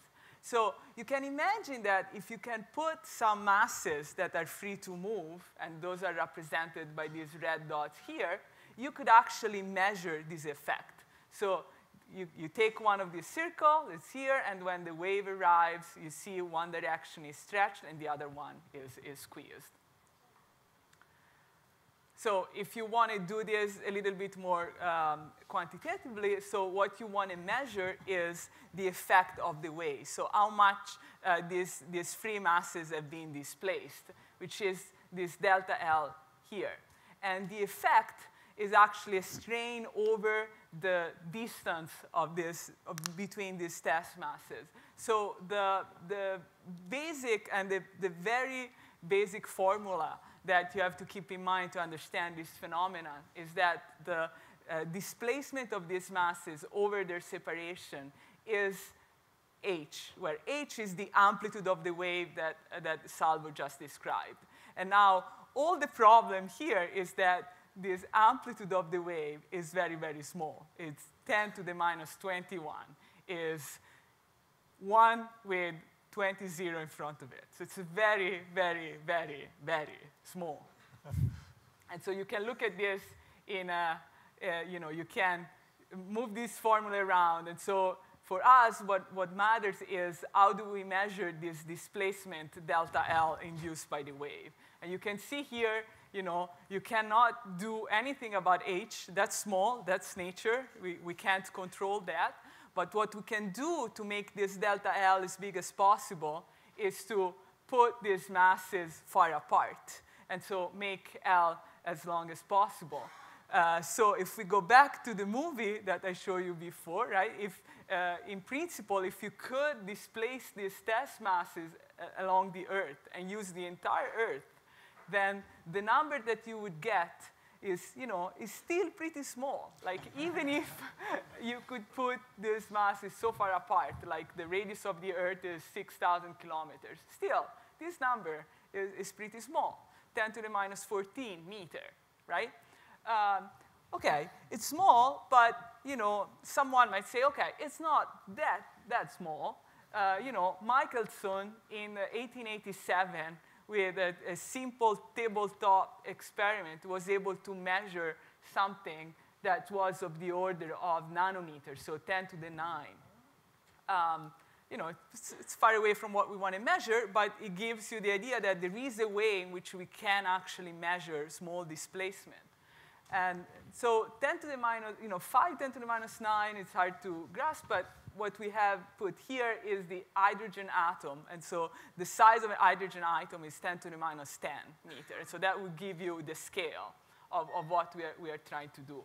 So you can imagine that if you can put some masses that are free to move, and those are represented by these red dots here, you could actually measure this effect. So you, you take one of these circles, it's here, and when the wave arrives, you see one direction is stretched and the other one is, is squeezed. So if you want to do this a little bit more um, quantitatively, so what you want to measure is the effect of the wave. So how much uh, these, these free masses have been displaced, which is this delta L here. And the effect is actually a strain over the distance of this, of between these test masses. So the, the basic and the, the very basic formula that you have to keep in mind to understand this phenomenon is that the uh, displacement of these masses over their separation is h, where h is the amplitude of the wave that, uh, that Salvo just described. And now, all the problem here is that this amplitude of the wave is very, very small. It's 10 to the minus 21, is 1 with 20 zero in front of it. So it's very, very, very, very small. and so you can look at this in a, uh, you know, you can move this formula around. And so for us, what, what matters is how do we measure this displacement delta L induced by the wave. And you can see here, you know, you cannot do anything about H. That's small, that's nature. We, we can't control that. But what we can do to make this delta L as big as possible is to put these masses far apart. And so make L as long as possible. Uh, so if we go back to the movie that I showed you before, right? If, uh, in principle, if you could displace these test masses uh, along the Earth and use the entire Earth, then the number that you would get is, you know, is still pretty small. Like even if you could put these masses so far apart, like the radius of the Earth is 6,000 kilometers, still, this number is, is, pretty small, 10 to the minus 14 meter, right? Um, okay, it's small, but, you know, someone might say, okay, it's not that, that small. Uh, you know, Michelson in 1887 with a, a simple tabletop experiment was able to measure something that was of the order of nanometers, so 10 to the 9. Um, you know, it's, it's, far away from what we want to measure, but it gives you the idea that there is a way in which we can actually measure small displacement. And so 10 to the minus, you know, 5, 10 to the minus 9, it's hard to grasp, but what we have put here is the hydrogen atom. And so the size of an hydrogen atom is 10 to the minus 10 meter. So that will give you the scale of, of what we are, we are trying to do.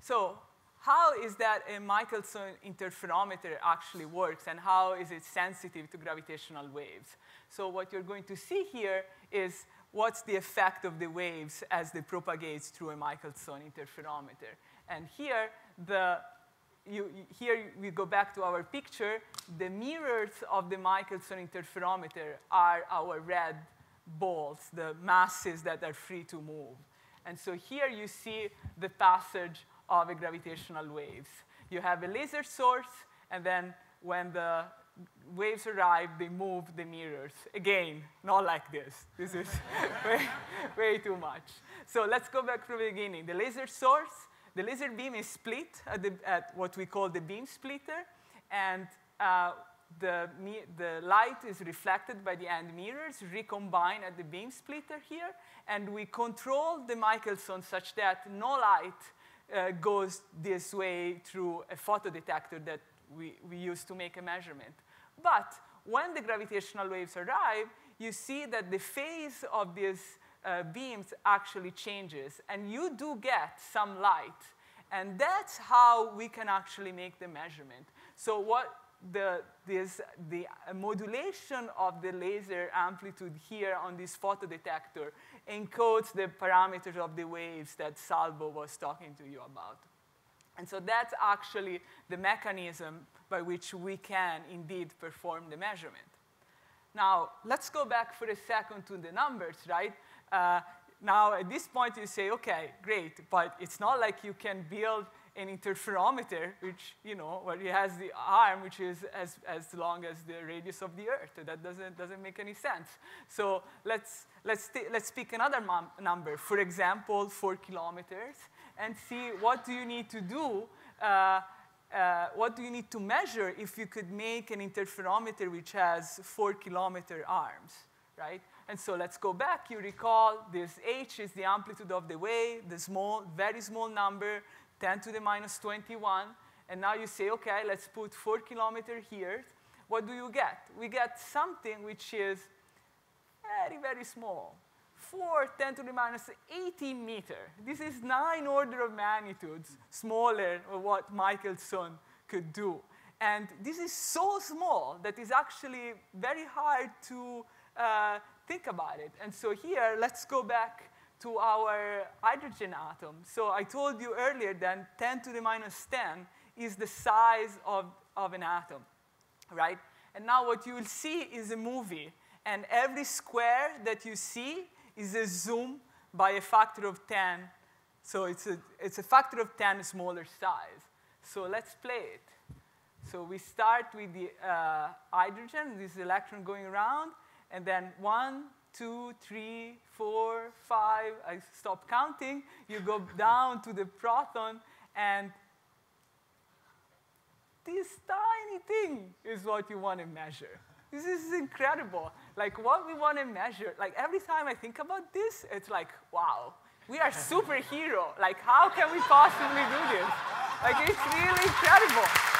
So how is that a Michelson interferometer actually works and how is it sensitive to gravitational waves? So what you're going to see here is what's the effect of the waves as they propagate through a Michelson interferometer. And here, the, you, here we go back to our picture. The mirrors of the Michelson interferometer are our red balls, the masses that are free to move. And so here you see the passage of a gravitational waves. You have a laser source, and then when the waves arrive, they move the mirrors. Again, not like this. This is way, way too much. So let's go back from the beginning. The laser source, the laser beam is split at, the, at what we call the beam splitter, and uh, the, the light is reflected by the end mirrors, recombine at the beam splitter here, and we control the Michelson such that no light uh, goes this way through a photodetector that we, we use to make a measurement. But when the gravitational waves arrive, you see that the phase of these uh, beams actually changes, and you do get some light. And that's how we can actually make the measurement. So what the, this, the modulation of the laser amplitude here on this photodetector encodes the parameters of the waves that Salvo was talking to you about. And so that's actually the mechanism by which we can indeed perform the measurement. Now, let's go back for a second to the numbers, right? Uh, now, at this point, you say, okay, great, but it's not like you can build an interferometer, which, you know, where it has the arm, which is as, as long as the radius of the Earth. That doesn't, doesn't make any sense. So let's, let's, let's pick another number, for example, four kilometers, and see what do you need to do, uh, uh, what do you need to measure if you could make an interferometer which has four kilometer arms, right? And so let's go back. You recall this h is the amplitude of the wave, the small, very small number 10 to the minus 21. And now you say, okay, let's put 4 kilometer here. What do you get? We get something which is very, very small. 4, 10 to the minus 18 meter. This is nine order of magnitudes smaller than what Michelson could do. And this is so small that it's actually very hard to uh, think about it. And so here, let's go back to our hydrogen atom. So I told you earlier that 10 to the minus 10 is the size of, of an atom, right? And now what you will see is a movie. And every square that you see is a zoom by a factor of 10. So it's a, it's a factor of 10 smaller size. So let's play it. So we start with the uh, hydrogen, this electron going around, and then one, two, three, four, five, I stop counting. You go down to the proton, and this tiny thing is what you want to measure. This is incredible. Like what we want to measure, like every time I think about this, it's like, wow, we are superhero. Like how can we possibly do this? Like it's really incredible.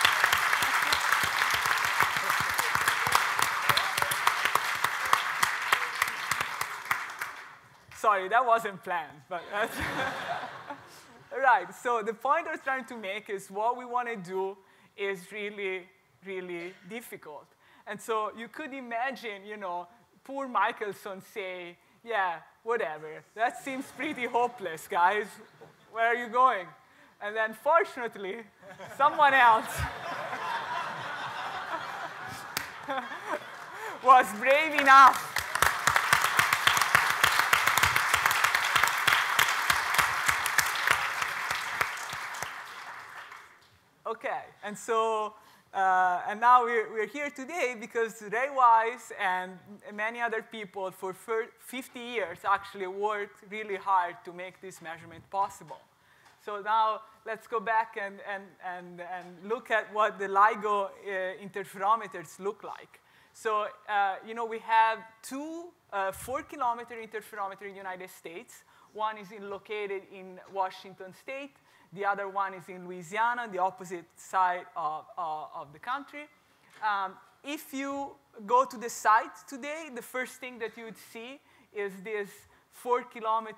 Sorry, that wasn't planned, but right. So the point I was trying to make is what we want to do is really, really difficult. And so you could imagine, you know, poor Michelson say, yeah, whatever. That seems pretty hopeless, guys. Where are you going? And then fortunately, someone else was brave enough Okay, and so, uh, and now we're, we're here today because Rai Weiss and many other people for 50 years actually worked really hard to make this measurement possible. So now let's go back and, and, and, and look at what the LIGO uh, interferometers look like. So, uh, you know, we have two uh, four kilometer interferometer in the United States. One is in, located in Washington State, the other one is in Louisiana, the opposite side of, of the country. Um, if you go to the site today, the first thing that you would see is this four kilometer,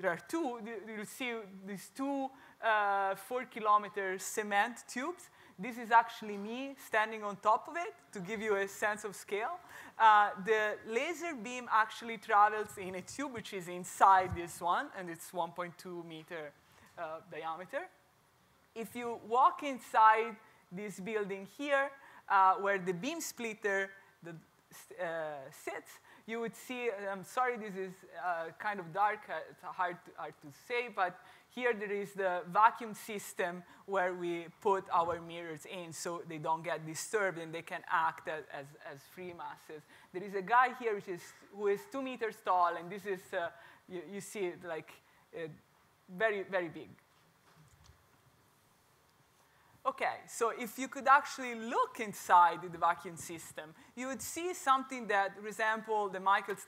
there are two, you'll see these two uh, four kilometer cement tubes. This is actually me standing on top of it to give you a sense of scale. Uh, the laser beam actually travels in a tube which is inside this one, and it's 1.2 meter uh, diameter. If you walk inside this building here, uh, where the beam splitter, the uh, sits, you would see, I'm sorry this is uh, kind of dark, uh, it's hard to, hard to say, but here there is the vacuum system where we put our mirrors in so they don't get disturbed and they can act as, as, as free masses. There is a guy here who is two meters tall, and this is, uh, you, you, see it like uh, very, very big. Okay, so if you could actually look inside the vacuum system, you would see something that resembles the,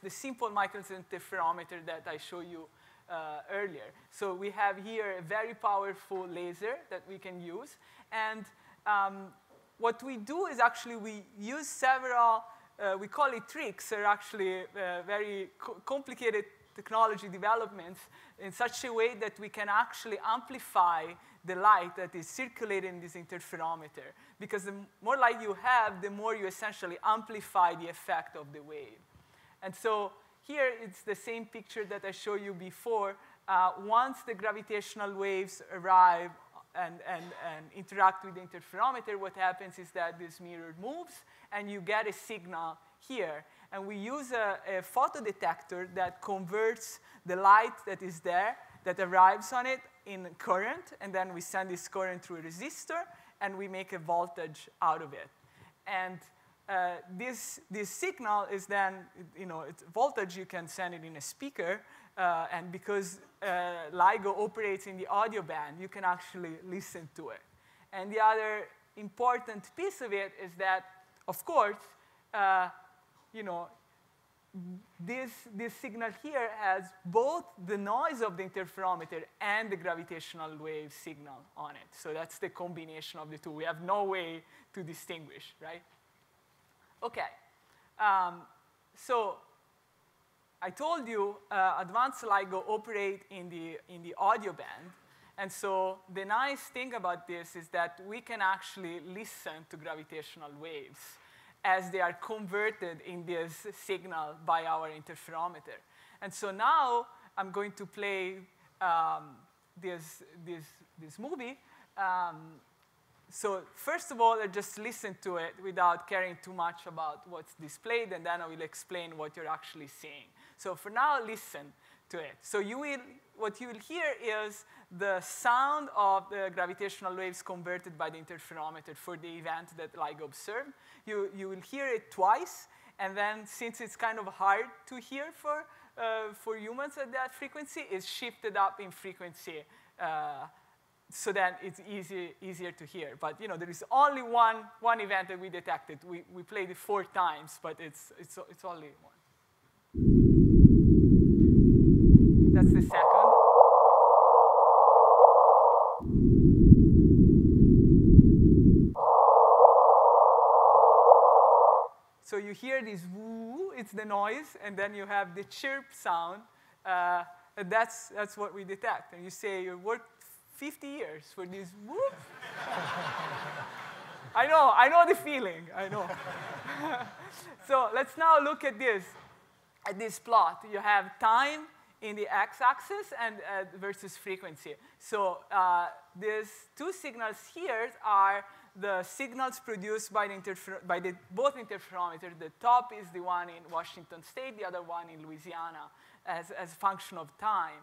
the simple Michelson interferometer that I showed you uh, earlier. So we have here a very powerful laser that we can use. And um, what we do is actually we use several, uh, we call it tricks, are actually uh, very co complicated technology developments in such a way that we can actually amplify the light that is circulating in this interferometer. Because the more light you have, the more you essentially amplify the effect of the wave. And so here it's the same picture that I showed you before. Uh, once the gravitational waves arrive and, and, and interact with the interferometer, what happens is that this mirror moves and you get a signal here. And we use a, a photodetector that converts the light that is there, that arrives on it, in current, and then we send this current through a resistor, and we make a voltage out of it. And uh, this, this signal is then, you know, it's voltage, you can send it in a speaker, uh, and because uh, LIGO operates in the audio band, you can actually listen to it. And the other important piece of it is that, of course, uh, you know, this, this signal here has both the noise of the interferometer and the gravitational wave signal on it. So that's the combination of the two. We have no way to distinguish, right? Okay. Um, so I told you uh, advanced LIGO operate in the, in the audio band. And so the nice thing about this is that we can actually listen to gravitational waves as they are converted in this signal by our interferometer. And so now I'm going to play um, this, this, this movie. Um, so first of all, I just listen to it without caring too much about what's displayed, and then I will explain what you're actually seeing. So for now, listen to it. So you will, what you will hear is the sound of the gravitational waves converted by the interferometer for the event that LIGO observed. You, you will hear it twice, and then since it's kind of hard to hear for, uh, for humans at that frequency, it's shifted up in frequency uh, so that it's easy, easier to hear. But you know, there is only one, one event that we detected. We, we played it four times, but it's, it's, it's only one. That's the second. So you hear this woo, it's the noise, and then you have the chirp sound. Uh, and that's, that's what we detect. And you say you worked 50 years for this woo. I know, I know the feeling, I know. so let's now look at this, at this plot. You have time in the x-axis and uh, versus frequency. So uh, these two signals here are the signals produced by, the, by the both interferometers. The top is the one in Washington State, the other one in Louisiana, as, as a function of time.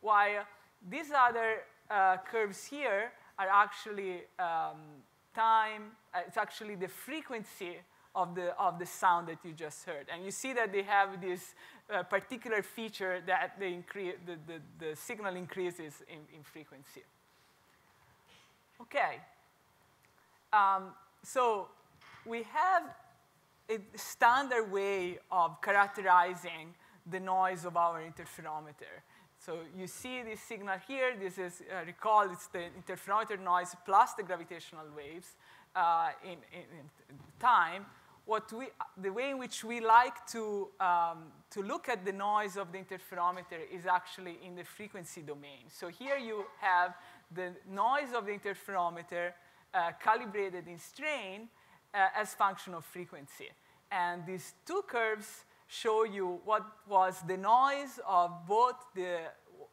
While these other uh, curves here are actually um, time, uh, it's actually the frequency of the, of the sound that you just heard. And you see that they have this uh, particular feature that the, the, the, the signal increases in, in frequency. Okay, um, so we have a standard way of characterizing the noise of our interferometer. So you see this signal here. This is, uh, recall, it's the interferometer noise plus the gravitational waves uh, in, in, in, time. What we, the way in which we like to, um, to look at the noise of the interferometer is actually in the frequency domain. So here you have the noise of the interferometer uh, calibrated in strain uh, as function of frequency. And these two curves show you what was the noise of both the,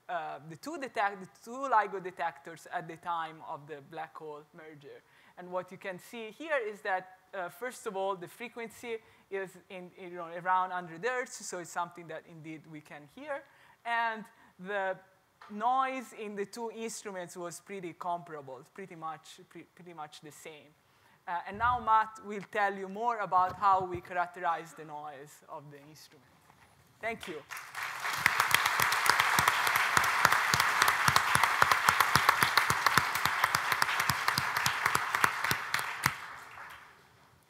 uh, the, two, detect the two LIGO detectors at the time of the black hole merger. And what you can see here is that uh, first of all, the frequency is in, you know, around 100 hertz, so it's something that indeed we can hear. And the noise in the two instruments was pretty comparable, pretty much, pre pretty much the same. Uh, and now Matt will tell you more about how we characterize the noise of the instrument. Thank you.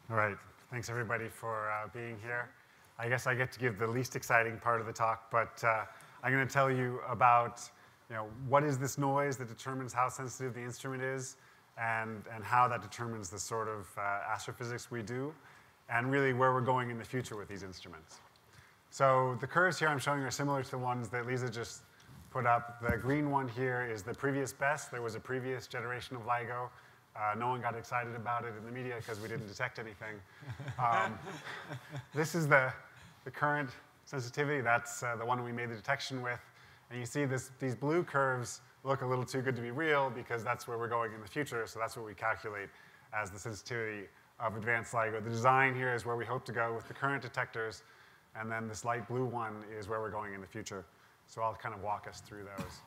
All right, thanks everybody for uh, being here. I guess I get to give the least exciting part of the talk, but uh, I'm going to tell you about you know, what is this noise that determines how sensitive the instrument is and, and how that determines the sort of uh, astrophysics we do and really where we're going in the future with these instruments. So the curves here I'm showing are similar to the ones that Lisa just put up. The green one here is the previous best. There was a previous generation of LIGO. Uh, no one got excited about it in the media because we didn't detect anything. Um, this is the, the current sensitivity. That's uh, the one we made the detection with. And you see this, these blue curves look a little too good to be real because that's where we're going in the future. So that's what we calculate as the sensitivity of advanced LIGO. The design here is where we hope to go with the current detectors. And then this light blue one is where we're going in the future. So I'll kind of walk us through those.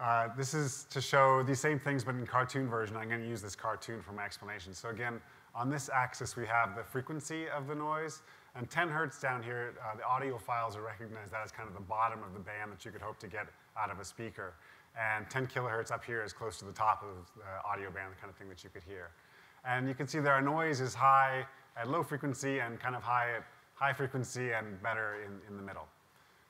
Uh, this is to show these same things, but in cartoon version. I'm going to use this cartoon for my explanation. So again, on this axis, we have the frequency of the noise. And 10 hertz down here, uh, the audiophiles will recognize that as kind of the bottom of the band that you could hope to get out of a speaker. And 10 kilohertz up here is close to the top of the audio band, the kind of thing that you could hear. And you can see that our noise is high at low frequency and kind of high at high frequency and better in, in the middle.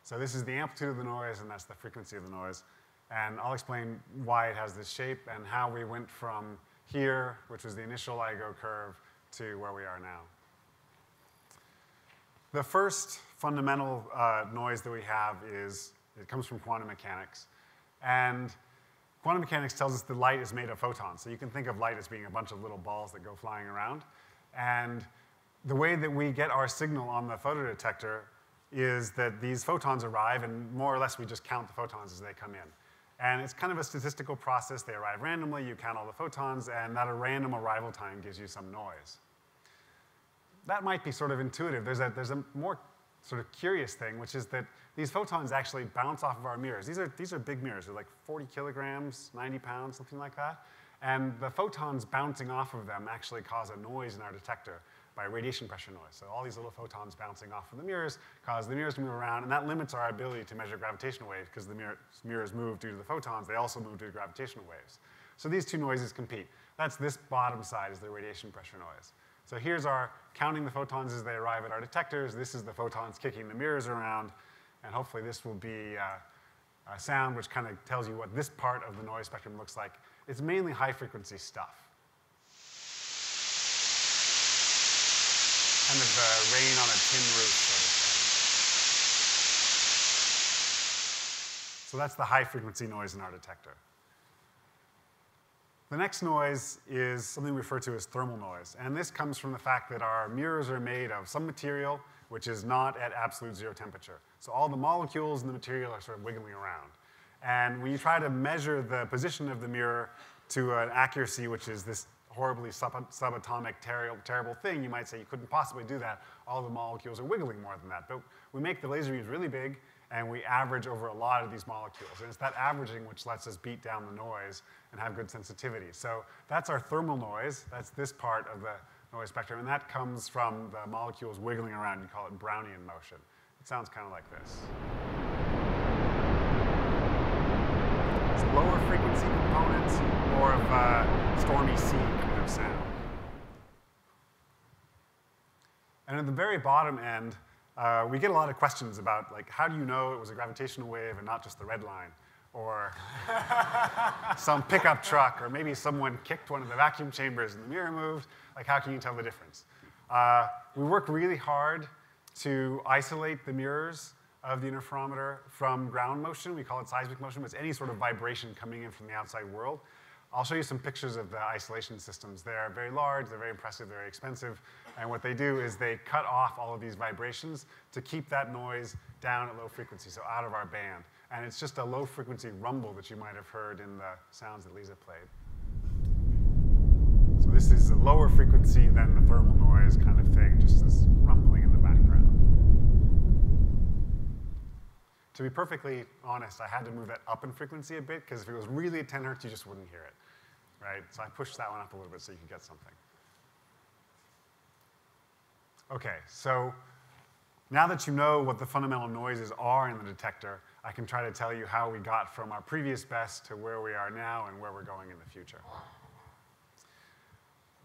So this is the amplitude of the noise, and that's the frequency of the noise. And I'll explain why it has this shape and how we went from here, which was the initial LIGO curve, to where we are now. The first fundamental uh, noise that we have is, it comes from quantum mechanics. And quantum mechanics tells us that light is made of photons. So you can think of light as being a bunch of little balls that go flying around. And the way that we get our signal on the photodetector is that these photons arrive, and more or less we just count the photons as they come in. And it's kind of a statistical process. They arrive randomly, you count all the photons, and that a random arrival time gives you some noise. That might be sort of intuitive. There's a, there's a more sort of curious thing, which is that these photons actually bounce off of our mirrors. These are, these are big mirrors. They're like 40 kilograms, 90 pounds, something like that. And the photons bouncing off of them actually cause a noise in our detector by radiation pressure noise. So all these little photons bouncing off of the mirrors cause the mirrors to move around, and that limits our ability to measure gravitational waves because the mirror, mirrors move due to the photons. They also move due to gravitational waves. So these two noises compete. That's this bottom side is the radiation pressure noise. So here's our counting the photons as they arrive at our detectors. This is the photons kicking the mirrors around, and hopefully this will be uh, a sound which kind of tells you what this part of the noise spectrum looks like. It's mainly high frequency stuff. kind of uh, rain on a tin roof sort of thing. So that's the high frequency noise in our detector. The next noise is something we refer to as thermal noise. And this comes from the fact that our mirrors are made of some material which is not at absolute zero temperature. So all the molecules in the material are sort of wiggling around. And when you try to measure the position of the mirror to an accuracy which is this horribly sub subatomic, ter terrible thing, you might say you couldn't possibly do that. All the molecules are wiggling more than that. But we make the laser beams really big, and we average over a lot of these molecules. And it's that averaging which lets us beat down the noise and have good sensitivity. So that's our thermal noise. That's this part of the noise spectrum. And that comes from the molecules wiggling around. You call it Brownian motion. It sounds kind of like this. It's lower frequency components, more of a stormy sea kind of sound. And at the very bottom end, uh, we get a lot of questions about like, how do you know it was a gravitational wave and not just the red line? Or some pickup truck, or maybe someone kicked one of the vacuum chambers and the mirror moved. Like, how can you tell the difference? Uh, we work really hard to isolate the mirrors of the interferometer from ground motion. We call it seismic motion, but it's any sort of vibration coming in from the outside world. I'll show you some pictures of the isolation systems. They're very large, they're very impressive, they're very expensive. And what they do is they cut off all of these vibrations to keep that noise down at low frequency, so out of our band. And it's just a low frequency rumble that you might have heard in the sounds that Lisa played. So this is a lower frequency than the thermal noise kind of thing, just this rumbling in the background. To be perfectly honest, I had to move that up in frequency a bit, because if it was really 10 hertz, you just wouldn't hear it, right? So I pushed that one up a little bit so you could get something. Okay, so now that you know what the fundamental noises are in the detector, I can try to tell you how we got from our previous best to where we are now and where we're going in the future.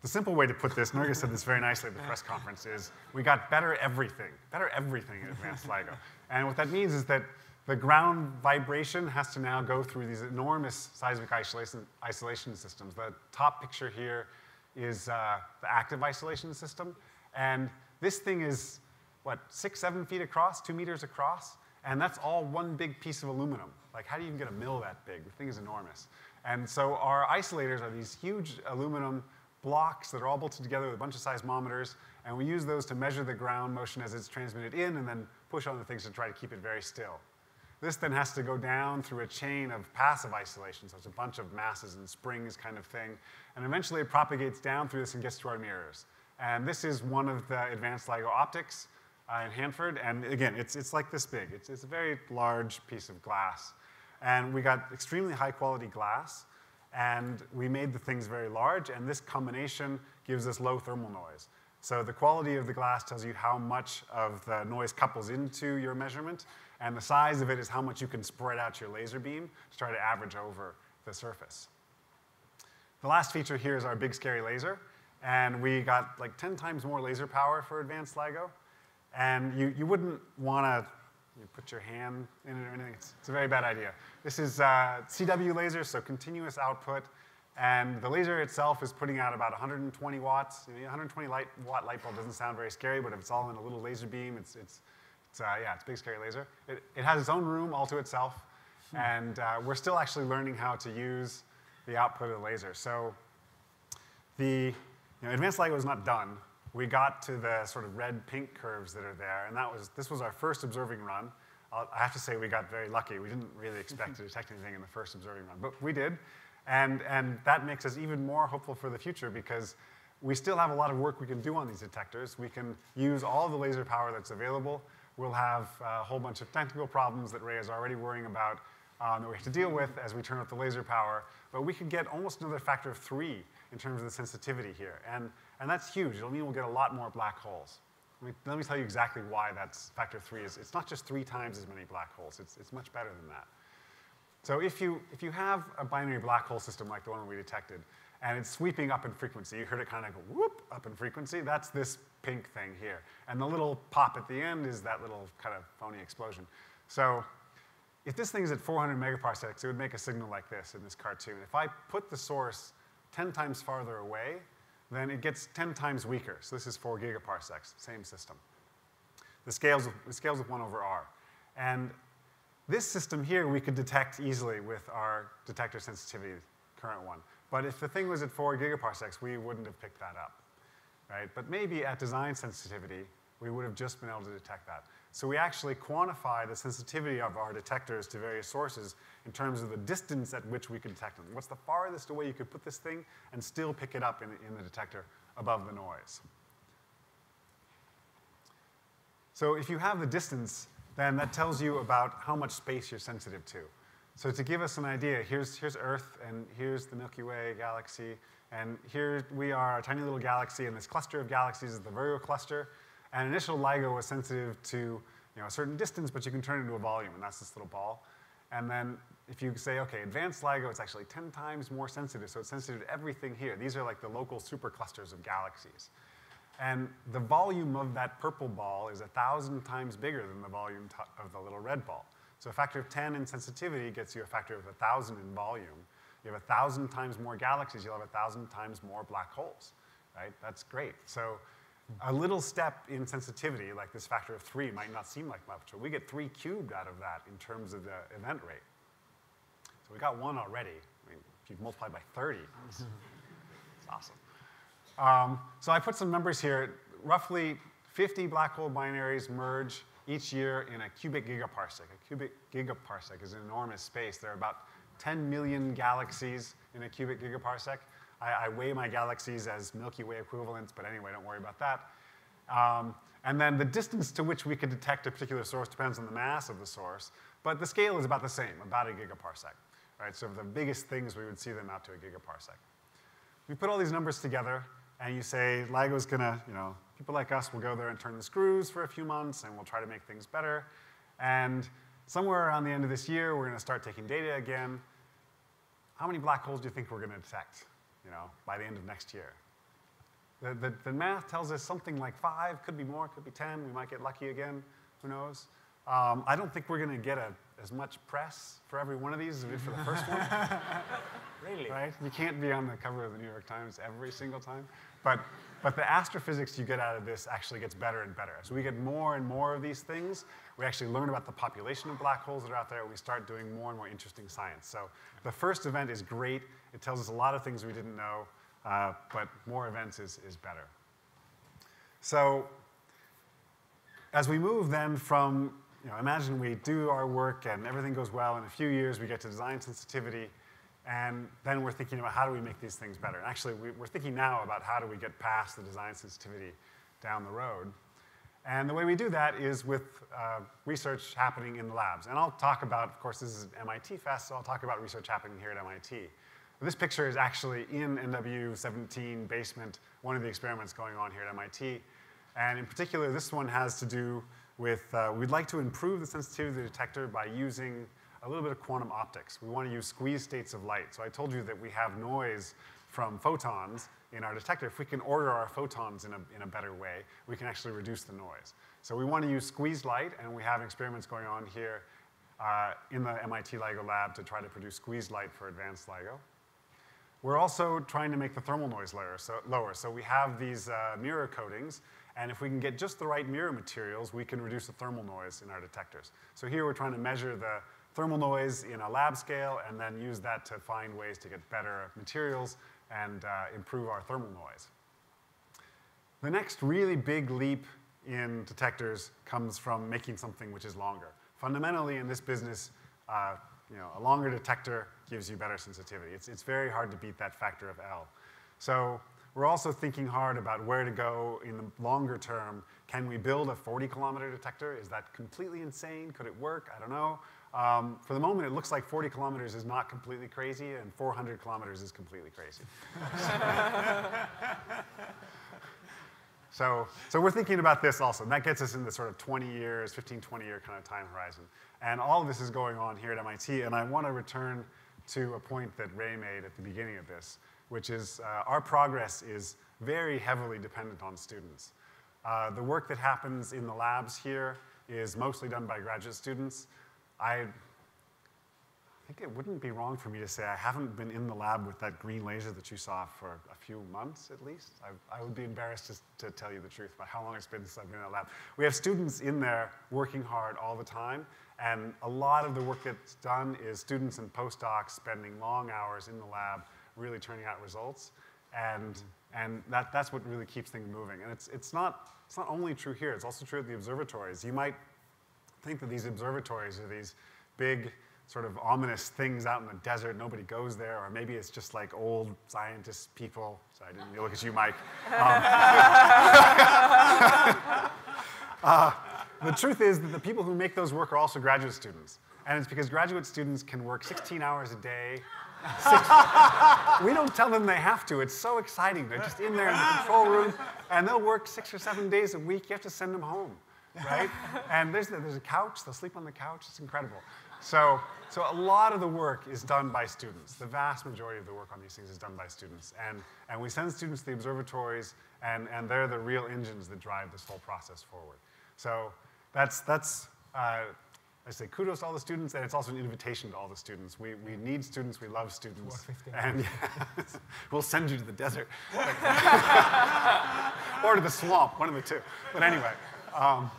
The simple way to put this, Norge said this very nicely at the press conference, is we got better everything, better everything in advanced LIGO. And what that means is that the ground vibration has to now go through these enormous seismic isolation, isolation systems. The top picture here is uh, the active isolation system. And this thing is, what, six, seven feet across, two meters across? And that's all one big piece of aluminum. Like, how do you even get a mill that big? The thing is enormous. And so our isolators are these huge aluminum blocks that are all bolted together with a bunch of seismometers, and we use those to measure the ground motion as it's transmitted in and then push on the things to try to keep it very still. This then has to go down through a chain of passive isolation, so it's a bunch of masses and springs kind of thing, and eventually it propagates down through this and gets to our mirrors. And this is one of the advanced LIGO optics uh, in Hanford, and again, it's, it's like this big. It's, it's a very large piece of glass. And we got extremely high quality glass, and we made the things very large, and this combination gives us low thermal noise. So the quality of the glass tells you how much of the noise couples into your measurement, and the size of it is how much you can spread out your laser beam to try to average over the surface. The last feature here is our big scary laser, and we got like 10 times more laser power for advanced LIGO. And you, you wouldn't want to you put your hand in it or anything. It's, it's a very bad idea. This is uh, CW laser, so continuous output. And the laser itself is putting out about 120 watts. You know, 120 light, watt light bulb doesn't sound very scary, but if it's all in a little laser beam, it's, it's, it's uh, yeah, it's a big scary laser. It, it has its own room all to itself. Hmm. And uh, we're still actually learning how to use the output of the laser. So the you know, advanced LIGO is not done we got to the sort of red-pink curves that are there, and that was, this was our first observing run. I'll, I have to say we got very lucky. We didn't really expect to detect anything in the first observing run, but we did. And, and that makes us even more hopeful for the future because we still have a lot of work we can do on these detectors. We can use all the laser power that's available. We'll have a whole bunch of technical problems that Rai is already worrying about um, that we have to deal with as we turn up the laser power. But we could get almost another factor of three in terms of the sensitivity here. And and that's huge. It'll mean we'll get a lot more black holes. Let me, let me tell you exactly why that's factor three is. It's not just three times as many black holes. It's, it's much better than that. So if you, if you have a binary black hole system like the one we detected, and it's sweeping up in frequency, you heard it kind of go whoop up in frequency, that's this pink thing here. And the little pop at the end is that little kind of phony explosion. So if this thing is at 400 megaparsecs, it would make a signal like this in this cartoon. If I put the source 10 times farther away, then it gets 10 times weaker. So this is 4 gigaparsecs, same system. The scales, the scales with 1 over r. And this system here we could detect easily with our detector sensitivity, current one. But if the thing was at 4 gigaparsecs, we wouldn't have picked that up. Right? But maybe at design sensitivity, we would have just been able to detect that. So we actually quantify the sensitivity of our detectors to various sources in terms of the distance at which we can detect them. What's the farthest away you could put this thing and still pick it up in, in the detector above the noise? So if you have the distance, then that tells you about how much space you're sensitive to. So to give us an idea, here's, here's Earth, and here's the Milky Way galaxy, and here we are, a tiny little galaxy, and this cluster of galaxies is the Virgo cluster. And initial LIGO was sensitive to you know, a certain distance, but you can turn it into a volume, and that's this little ball. And then if you say, okay, advanced LIGO, it's actually 10 times more sensitive, so it's sensitive to everything here. These are like the local superclusters of galaxies. And the volume of that purple ball is a 1,000 times bigger than the volume of the little red ball. So a factor of 10 in sensitivity gets you a factor of 1,000 in volume. You have 1,000 times more galaxies, you'll have 1,000 times more black holes, right? That's great. So a little step in sensitivity, like this factor of three, might not seem like much, but we get three cubed out of that in terms of the event rate. So we got one already. I mean, if you multiply by 30, it's, it's awesome. Um, so I put some numbers here. Roughly 50 black hole binaries merge each year in a cubic gigaparsec. A cubic gigaparsec is an enormous space. There are about 10 million galaxies in a cubic gigaparsec. I, I, weigh my galaxies as Milky Way equivalents, but anyway, don't worry about that. Um, and then the distance to which we can detect a particular source depends on the mass of the source, but the scale is about the same, about a gigaparsec. Right? So the biggest things, we would see them out to a gigaparsec. We put all these numbers together, and you say, LIGO's gonna, you know, people like us will go there and turn the screws for a few months, and we'll try to make things better. And somewhere around the end of this year, we're gonna start taking data again. How many black holes do you think we're gonna detect, you know, by the end of next year? The, the, the, math tells us something like five, could be more, could be 10. We might get lucky again, who knows? Um, I don't think we're going to get a, as much press for every one of these as we did for the first one. really? Right? You can't be on the cover of the New York Times every single time. But, but the astrophysics you get out of this actually gets better and better. As we get more and more of these things, we actually learn about the population of black holes that are out there, we start doing more and more interesting science. So the first event is great. It tells us a lot of things we didn't know, uh, but more events is, is better. So as we move then from you know, imagine we do our work and everything goes well. In a few years, we get to design sensitivity. And then we're thinking about how do we make these things better. And actually, we, are thinking now about how do we get past the design sensitivity down the road. And the way we do that is with uh, research happening in the labs. And I'll talk about, of course, this is MIT Fest, so I'll talk about research happening here at MIT. This picture is actually in NW17 basement, one of the experiments going on here at MIT. And in particular, this one has to do with, uh, we'd like to improve the sensitivity of the detector by using a little bit of quantum optics. We want to use squeeze states of light. So I told you that we have noise from photons in our detector. If we can order our photons in a, in a better way, we can actually reduce the noise. So we want to use squeezed light, and we have experiments going on here uh, in the MIT LIGO lab to try to produce squeezed light for advanced LIGO. We're also trying to make the thermal noise lower. So, lower. so we have these uh, mirror coatings and if we can get just the right mirror materials, we can reduce the thermal noise in our detectors. So here we're trying to measure the thermal noise in a lab scale and then use that to find ways to get better materials and uh, improve our thermal noise. The next really big leap in detectors comes from making something which is longer. Fundamentally, in this business, uh, you know, a longer detector gives you better sensitivity. It's, it's very hard to beat that factor of L. So we're also thinking hard about where to go in the longer term. Can we build a 40 kilometer detector? Is that completely insane? Could it work? I don't know. Um, for the moment, it looks like 40 kilometers is not completely crazy, and 400 kilometers is completely crazy. so, so we're thinking about this also. And that gets us in the sort of 20 years, 15, 20 year kind of time horizon. And all of this is going on here at MIT, and I want to return to a point that Rai made at the beginning of this, which is uh, our progress is very heavily dependent on students. Uh, the work that happens in the labs here is mostly done by graduate students. I think it wouldn't be wrong for me to say I haven't been in the lab with that green laser that you saw for a few months at least. I, I would be embarrassed to, to tell you the truth about how long it's been since I've been in the lab. We have students in there working hard all the time, and a lot of the work that's done is students and postdocs spending long hours in the lab really turning out results. And, and that, that's what really keeps things moving. And it's, it's, not, it's not only true here, it's also true at the observatories. You might think that these observatories are these big, sort of ominous things out in the desert. Nobody goes there, or maybe it's just like old scientist people. So I didn't look at you, Mike. Um, uh, the truth is that the people who make those work are also graduate students. And it's because graduate students can work 16 hours a day we don't tell them they have to. It's so exciting. They're just in there in the control room, and they'll work six or seven days a week. You have to send them home, right? And there's, there's a couch. They'll sleep on the couch. It's incredible. So, so a lot of the work is done by students. The vast majority of the work on these things is done by students. And, and we send students to the observatories, and, and they're the real engines that drive this whole process forward. So that's, that's uh, I say kudos to all the students, and it's also an invitation to all the students. We, we need students, we love students. And yeah, we'll send you to the desert. or to the swamp, one of the two. But anyway. Um,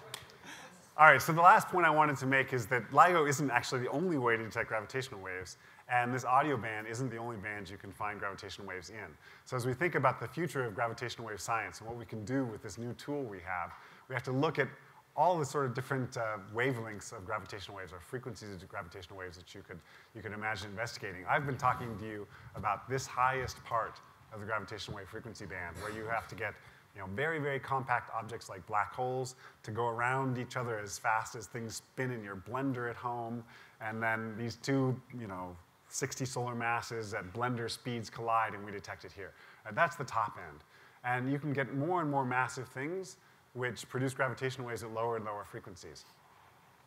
all right, so the last point I wanted to make is that LIGO isn't actually the only way to detect gravitational waves, and this audio band isn't the only band you can find gravitational waves in. So as we think about the future of gravitational wave science and what we can do with this new tool we have, we have to look at all the sort of different uh, wavelengths of gravitational waves or frequencies of gravitational waves that you could, you could imagine investigating. I've been talking to you about this highest part of the gravitational wave frequency band, where you have to get you know, very, very compact objects like black holes to go around each other as fast as things spin in your blender at home. And then these two, you know, 60 solar masses at blender speeds collide and we detect it here. Uh, that's the top end. And you can get more and more massive things which produce gravitational waves at lower and lower frequencies.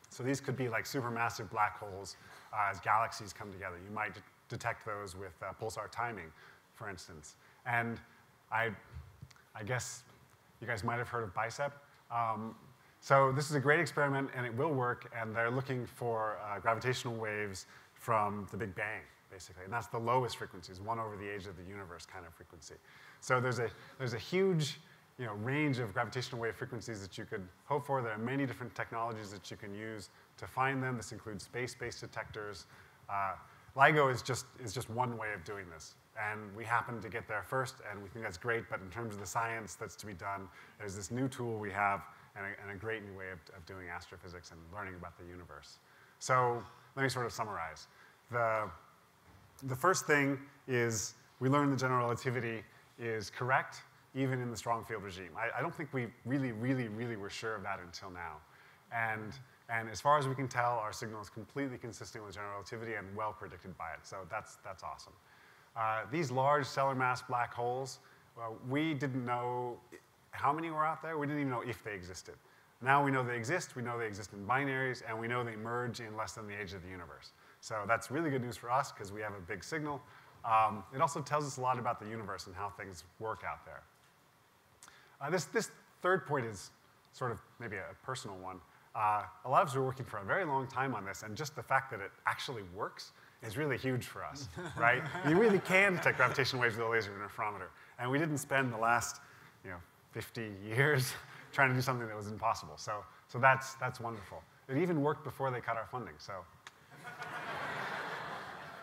So these could be like supermassive black holes uh, as galaxies come together. You might detect those with uh, pulsar timing, for instance. And I, I guess you guys might have heard of BICEP. Um, so this is a great experiment, and it will work, and they're looking for uh, gravitational waves from the Big Bang, basically. And that's the lowest frequencies, one over the age of the universe kind of frequency. So there's a, there's a huge you know, range of gravitational wave frequencies that you could hope for. There are many different technologies that you can use to find them. This includes space-based detectors. Uh, LIGO is just, is just one way of doing this. And we happen to get there first, and we think that's great, but in terms of the science that's to be done, there's this new tool we have and a, and a great new way of, of doing astrophysics and learning about the universe. So let me sort of summarize. The, the first thing is we learned that general relativity is correct even in the strong field regime. I, I, don't think we really, really, really were sure of that until now. And, and as far as we can tell, our signal is completely consistent with general relativity and well predicted by it. So that's, that's awesome. Uh, these large stellar mass black holes, well, we didn't know how many were out there. We didn't even know if they existed. Now we know they exist, we know they exist in binaries, and we know they merge in less than the age of the universe. So that's really good news for us because we have a big signal. Um, it also tells us a lot about the universe and how things work out there. Uh, this, this third point is sort of maybe a personal one. Uh, a lot of us were working for a very long time on this, and just the fact that it actually works is really huge for us, right? you really can detect gravitational waves with a laser interferometer. And we didn't spend the last you know, 50 years trying to do something that was impossible. So, so that's, that's wonderful. It even worked before they cut our funding, so.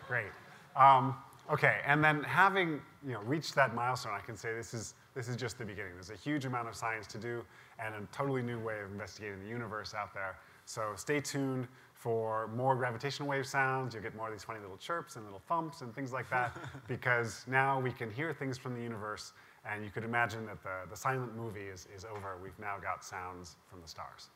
Great. Um, okay, and then having you know, reached that milestone, I can say this is, this is just the beginning. There's a huge amount of science to do and a totally new way of investigating the universe out there. So stay tuned for more gravitational wave sounds. You'll get more of these funny little chirps and little thumps and things like that because now we can hear things from the universe and you could imagine that the, the silent movie is, is over. We've now got sounds from the stars.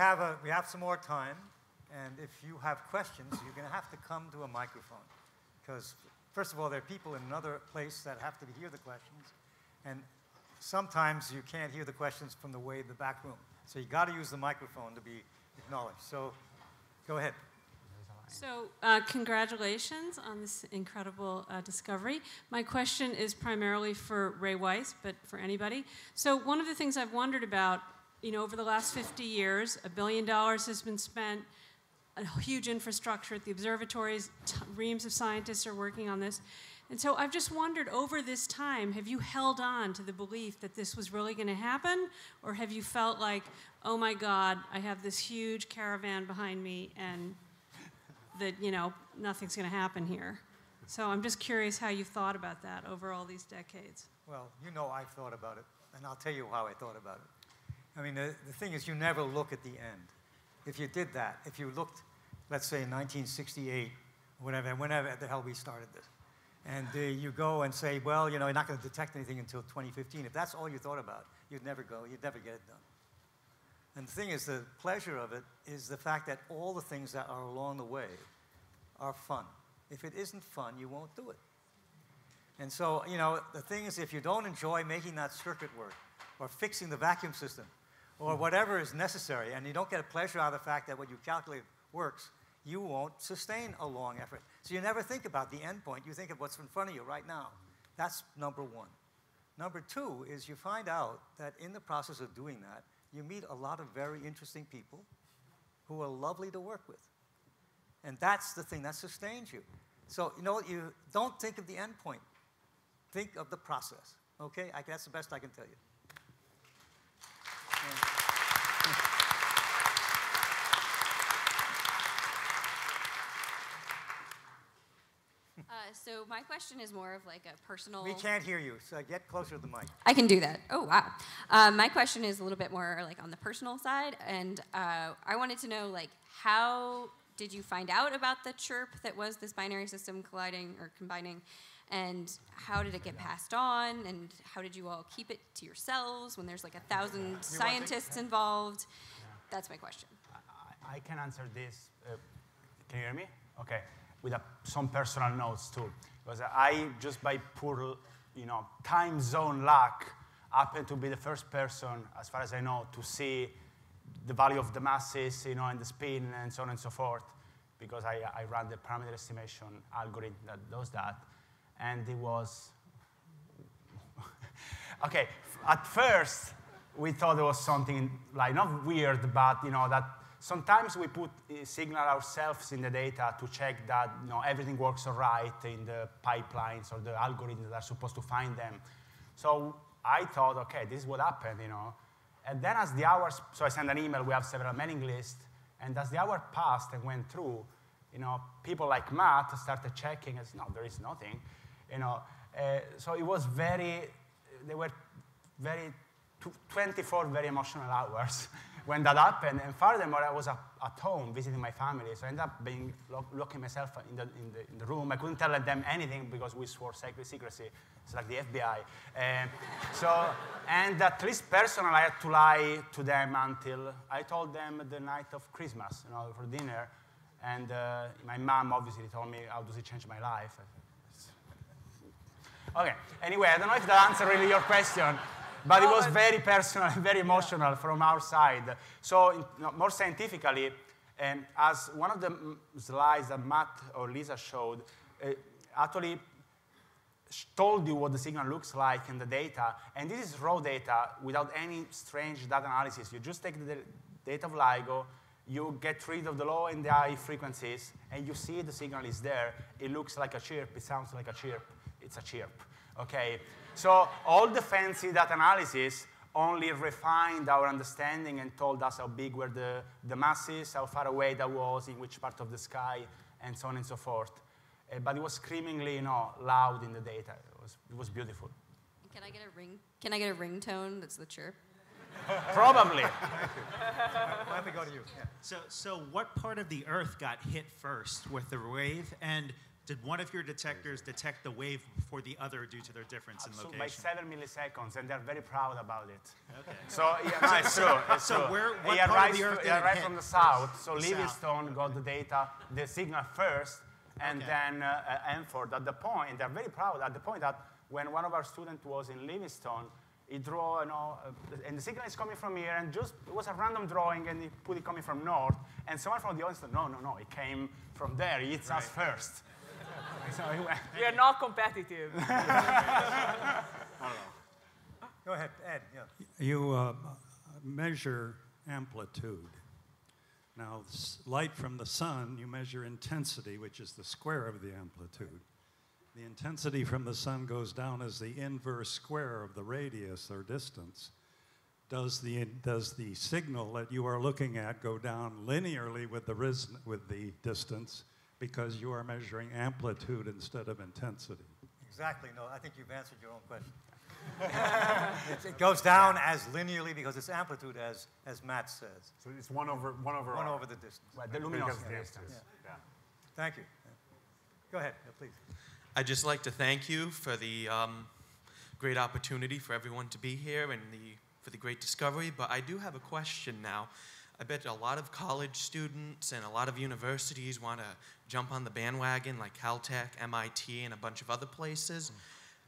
have, a, we have some more time, and if you have questions, you're going to have to come to a microphone. Because, first of all, there are people in another place that have to hear the questions, and sometimes you can't hear the questions from the way the back room. So you got to use the microphone to be acknowledged. So go ahead. So, uh, congratulations on this incredible uh, discovery. My question is primarily for Rai Weiss, but for anybody. So, one of the things I've wondered about you know, over the last 50 years, a billion dollars has been spent, a huge infrastructure at the observatories, reams of scientists are working on this. And so I've just wondered over this time, have you held on to the belief that this was really going to happen? Or have you felt like, oh my God, I have this huge caravan behind me and that, you know, nothing's going to happen here? So I'm just curious how you've thought about that over all these decades. Well, you know I've thought about it, and I'll tell you how I thought about it. I mean, the, the thing is, you never look at the end. If you did that, if you looked, let's say, in 1968, whatever, whenever the hell we started this, and uh, you go and say, well, you know, you're not going to detect anything until 2015. If that's all you thought about, you'd never go, you'd never get it done. And the thing is, the pleasure of it is the fact that all the things that are along the way are fun. If it isn't fun, you won't do it. And so, you know, the thing is, if you don't enjoy making that circuit work or fixing the vacuum system, or whatever is necessary, and you don't get a pleasure out of the fact that what you calculate works, you won't sustain a long effort. So you never think about the end point. You think of what's in front of you right now. That's number one. Number two is you find out that in the process of doing that, you meet a lot of very interesting people who are lovely to work with. And that's the thing that sustains you. So, you know, you don't think of the end point. think of the process. Okay? I, that's the best I can tell you. Uh, so my question is more of like a personal. We can't hear you, so get closer to the mic. I can do that. Oh wow. Um, my question is a little bit more like on the personal side, and uh, I wanted to know like how did you find out about the chirp that was this binary system colliding or combining, and how did it get passed on, and how did you all keep it to yourselves when there's like a thousand scientists involved? That's my question. I, I can answer this. Uh, can you hear me? Okay. With a, some personal notes too, because I just by pure, you know, time zone luck, happened to be the first person, as far as I know, to see the value of the masses, you know, and the spin and so on and so forth, because I, I ran the parameter estimation algorithm that does that, and it was okay. At first, we thought it was something like not weird, but you know that sometimes we put uh, signal ourselves in the data to check that you know, everything works all right in the pipelines or the algorithms that are supposed to find them. So I thought, okay, this is what happened, you know. And then as the hours, so I sent an email, we have several mailing lists, and as the hour passed and went through, you know, people like Matt started checking and no, there is nothing, you know. Uh, so it was very, they were very, 24 very emotional hours when that happened. And furthermore, I was at, at home visiting my family, so I ended up being lo locking myself in the, in, the, in the room. I couldn't tell them anything because we swore sacred secrecy. It's like the FBI. Um, so, and at least personally, I had to lie to them until I told them the night of Christmas, you know, for dinner. And uh, my mom obviously told me, how does it change my life? Okay, anyway, I don't know if that answered really your question. But it was very personal and very emotional from our side. So more scientifically, um, as one of the slides that Matt or Lisa showed, uh, actually told you what the signal looks like in the data. And this is raw data without any strange data analysis. You just take the data of LIGO, you get rid of the low and the high frequencies, and you see the signal is there. It looks like a chirp. It sounds like a chirp. It's a chirp. Okay? So all the fancy data analysis only refined our understanding and told us how big were the, the masses, how far away that was, in which part of the sky, and so on and so forth. Uh, but it was screamingly, you know, loud in the data. It was, it was beautiful. Can I get a ring? Can I get a ringtone that's the chirp? Probably. Why don't we go to you? Yeah. So, so what part of the Earth got hit first with the wave, and did one of your detectors detect the wave before the other due to their difference in location? by seven milliseconds, and they're very proud about it. Okay. So yeah, it's true. It's so true. where- what part of the Earth fr- did it it arrived hit from the south. So The south. Livingston got the data, the signal first, and Okay. then uh, uh, Hanford. At the point, they're very proud. At the point that when one of our students was in Livingston, he drew, you know, uh, and the signal is coming from here, and just it was a random drawing, and he put it coming from north. And someone from the audience said, no, no, no, it came from there. It's us first. So he went. We are not competitive. Go ahead, Ed. Yeah. You uh, measure amplitude. Now, light from the sun, you measure intensity, which is the square of the amplitude. The intensity from the sun goes down as the inverse square of the radius or distance. Does the, does the signal that you are looking at go down linearly with the, ris- with the distance because you are measuring amplitude instead of intensity? Exactly. No, I think you've answered your own question. It's- it goes down as linearly because it's amplitude, as, as Matt says. So it's one over one over One R. over the distance. Well, the luminosity of the distance. distance. Yeah. Thank you. Go ahead, yeah, please. I'd just like to thank you for the um, great opportunity for everyone to be here and the, for the great discovery. But I do have a question now. I bet a lot of college students and a lot of universities want to jump on the bandwagon, like Caltech, MIT, and a bunch of other places.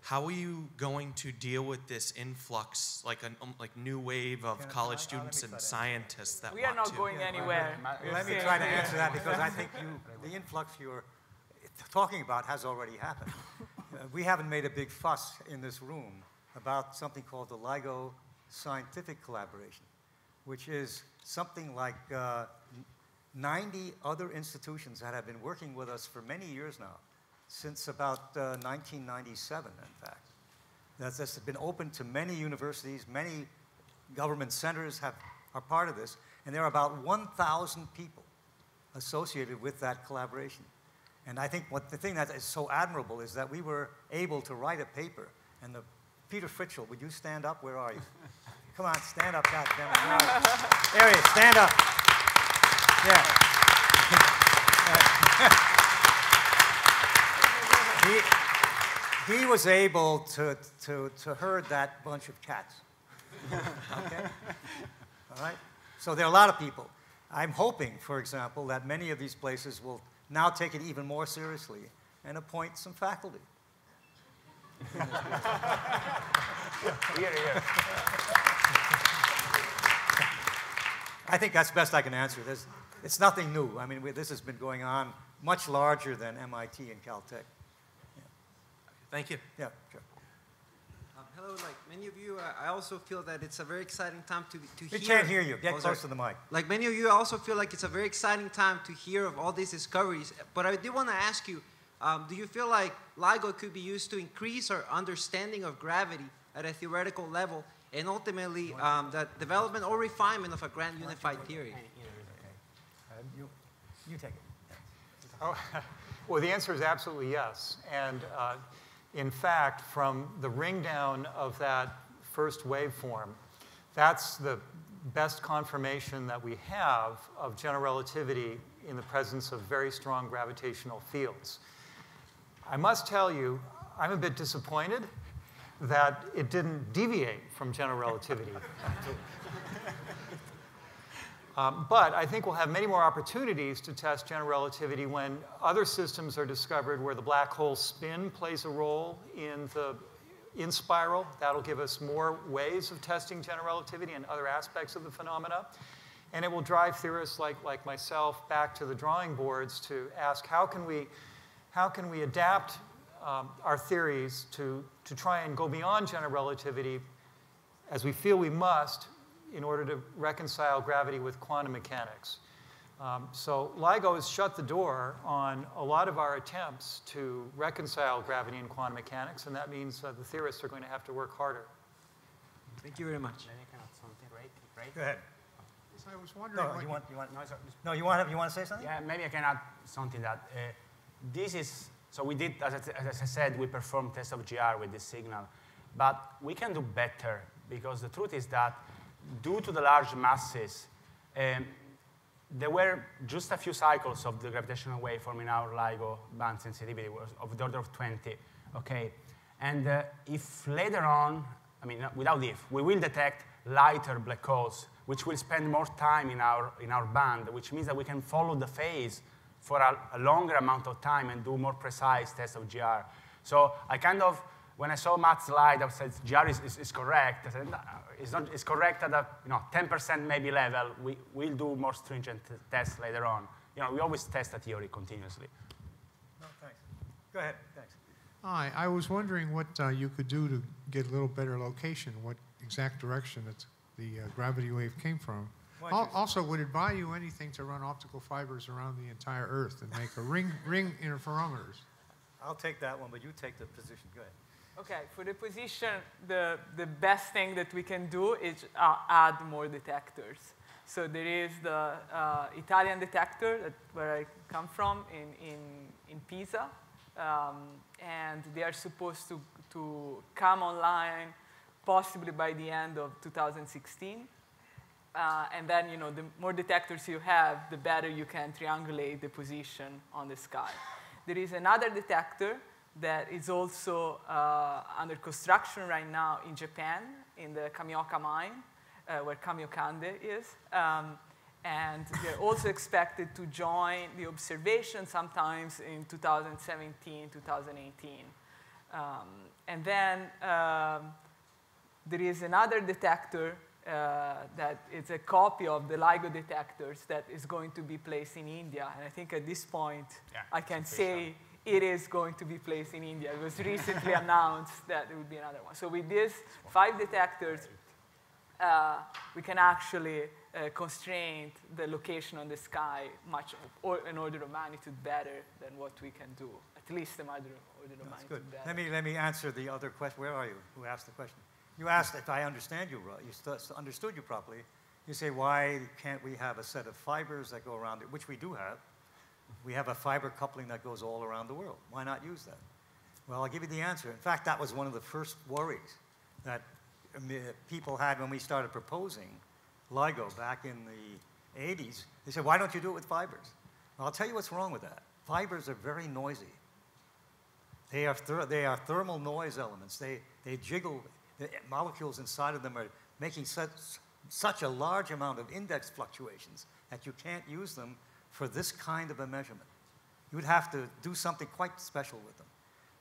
How are you going to deal with this influx, like a um, like new wave of Can college I'll- I'll let students and try that. scientists that We are want not to? going anywhere. We're Let me try to answer that because I think you, the influx you're talking about has already happened. Uh, we haven't made a big fuss in this room about something called the LIGO Scientific Collaboration, which is something like uh, 90 other institutions that have been working with us for many years now, since about uh, 1997, in fact. that's, that's been open to many universities, many government centers have, are part of this, and there are about 1,000 people associated with that collaboration. And I think what the thing that is so admirable is that we were able to write a paper, and the Peter Fritschel, would you stand up? Where are you? Come on, stand up, God damn it. There he is, stand up. Yeah. he, he was able to, to, to herd that bunch of cats. okay? All right? So there are a lot of people. I'm hoping, for example, that many of these places will now take it even more seriously and appoint some faculty. here, here. I think that's the best I can answer. There's, it's nothing new. I mean, we, this has been going on much larger than MIT and Caltech. Yeah. Thank you. Yeah, sure. Um, hello, like many of you, uh, I also feel that it's a very exciting time to, to we hear. can't hear you. Get Oh, close sorry. to the mic. Like many of you, I also feel like it's a very exciting time to hear of all these discoveries. But I did want to ask you, um, do you feel like LIGO could be used to increase our understanding of gravity at a theoretical level and ultimately um, the development or refinement of a grand unified theory? You, you take it. Oh, well, the answer is absolutely yes. And uh, in fact, from the ring down of that first waveform, that's the best confirmation that we have of general relativity in the presence of very strong gravitational fields. I must tell you, I'm a bit disappointed that it didn't deviate from general relativity. Um, but I think we'll have many more opportunities to test general relativity when other systems are discovered where the black hole spin plays a role in the inspiral. That'll give us more ways of testing general relativity and other aspects of the phenomena. And it will drive theorists like, like myself back to the drawing boards to ask how can we, how can we adapt um, our theories to, to try and go beyond general relativity as we feel we must in order to reconcile gravity with quantum mechanics. Um, so LIGO has shut the door on a lot of our attempts to reconcile gravity and quantum mechanics, and that means uh, the theorists are going to have to work harder. Thank you very much. Go ahead. So I was wondering. No, what you want, you want, no, you want, you want to say something? Yeah, maybe I can add something that uh, this is, so we did, as I, as I said, we performed test of GR with this signal, but we can do better because the truth is that due to the large masses, um, there were just a few cycles of the gravitational wave forming our LIGO band sensitivity was of the order of 20, okay? And uh, if later on, I mean, without if, we will detect lighter black holes, which will spend more time in our, in our band, which means that we can follow the phase for a, a longer amount of time and do more precise tests of GR. So I kind of, when I saw Matt's slide, I said GR is, is, is correct. I said, no, it's, not, it's correct at a you know, 10% maybe level. We, we'll do more stringent tests later on. You know, we always test a theory continuously. No, thanks. Go ahead, thanks. Hi, I was wondering what uh, you could do to get a little better location, what exact direction it's, the uh, gravity wave came from. Why don't Al- Also, would it buy you anything to run optical fibers around the entire Earth and make a ring, ring interferometers? I'll take that one, but you take the position. Go ahead. Okay, for the position, the, the best thing that we can do is uh, add more detectors. So there is the uh, Italian detector that, where I come from in, in, in Pisa, um, and they are supposed to, to come online possibly by the end of 2016. Uh, and then, you know, the more detectors you have, the better you can triangulate the position on the sky. There is another detector that is also uh, under construction right now in Japan, in the Kamioka mine, uh, where Kamiokande is. Um, and they're also expected to join the observation sometimes in 2017, 2018. Um, and then um, there is another detector uh, it's a copy of the LIGO detectors that is going to be placed in India. And I think at this point, Yeah, I can it's pretty say it is going to be placed in India. It was recently announced that there would be another one. So with these five detectors, uh, we can actually uh, constrain the location on the sky much, or an order of magnitude better than what we can do, at least an order, of That's good. Let me, let me answer the other question. Where are you? Who asked the question? You asked if I understand you right. You st- understood you properly. You say, why can't we have a set of fibers that go around it, which we do have. We have a fiber coupling that goes all around the world. Why not use that? Well, I'll give you the answer. In fact, that was one of the first worries that uh, people had when we started proposing LIGO back in the 80s. They said, why don't you do it with fibers? Well, I'll tell you what's wrong with that. Fibers are very noisy. They are, they are thermal noise elements. They, they jiggle, the molecules inside of them are making such, such a large amount of index fluctuations that you can't use them for this kind of a measurement. You would have to do something quite special with them.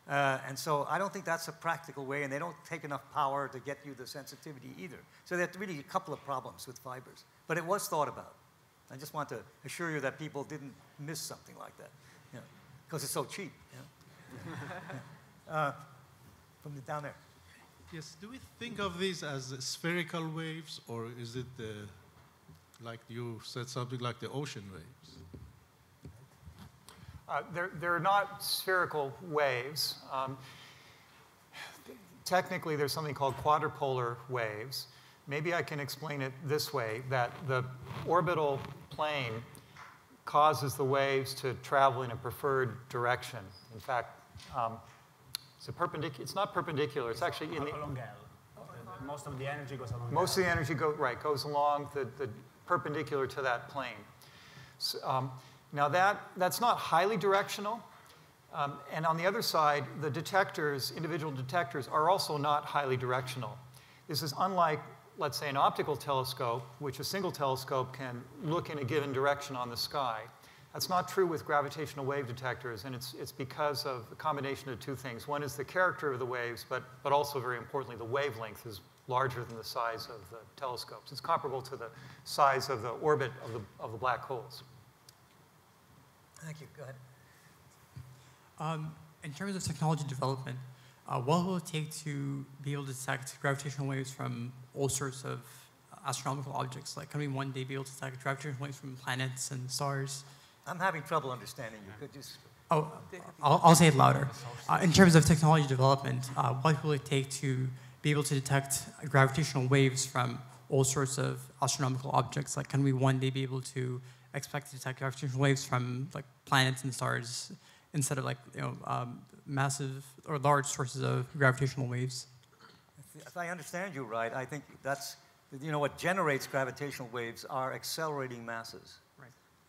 Uh, and so I don't think that's a practical way, and they don't take enough power to get you the sensitivity either. So there's really a couple of problems with fibers. But it was thought about. I just want to assure you that people didn't miss something like that, because it's so cheap. You know? uh, from the, down there. Yes, do we think of these as spherical waves, or is it uh, like you said something like the ocean waves? Uh, they're, they're not spherical waves. Um, technically, there's something called quadrupolar waves. Maybe I can explain it this way, that the orbital plane causes the waves to travel in a preferred direction. In fact, um, it's, a perpendic- it's not perpendicular, it's actually in the... Along L. Most of the energy goes along Most of the energy go, right, goes along the, the perpendicular to that plane. So, um, now that, that's not highly directional. Um, and on the other side, the detectors, individual detectors, are also not highly directional. This is unlike, let's say, an optical telescope, which a single telescope can look in a given direction on the sky. That's not true with gravitational wave detectors, and it's, it's because of a combination of two things. One is the character of the waves, but, but also, very importantly, the wavelength is larger than the size of the telescopes. It's comparable to the size of the orbit of the, of the black holes. Thank you. Go ahead. Um, in terms of technology development, uh, what will it take to be able to detect gravitational waves from all sorts of astronomical objects? Like, can we one day be able to detect gravitational waves from planets and stars? I'm having trouble understanding you. Could you? Oh, I'll, I'll say it louder. Uh, in terms of technology development, uh, what will it take to be able to detect gravitational waves from all sorts of astronomical objects? Like, can we one day be able to expect to detect gravitational waves from like planets and stars instead of like you know um, massive or large sources of gravitational waves? If I understand you right, I think that's you know what generates gravitational waves are accelerating masses.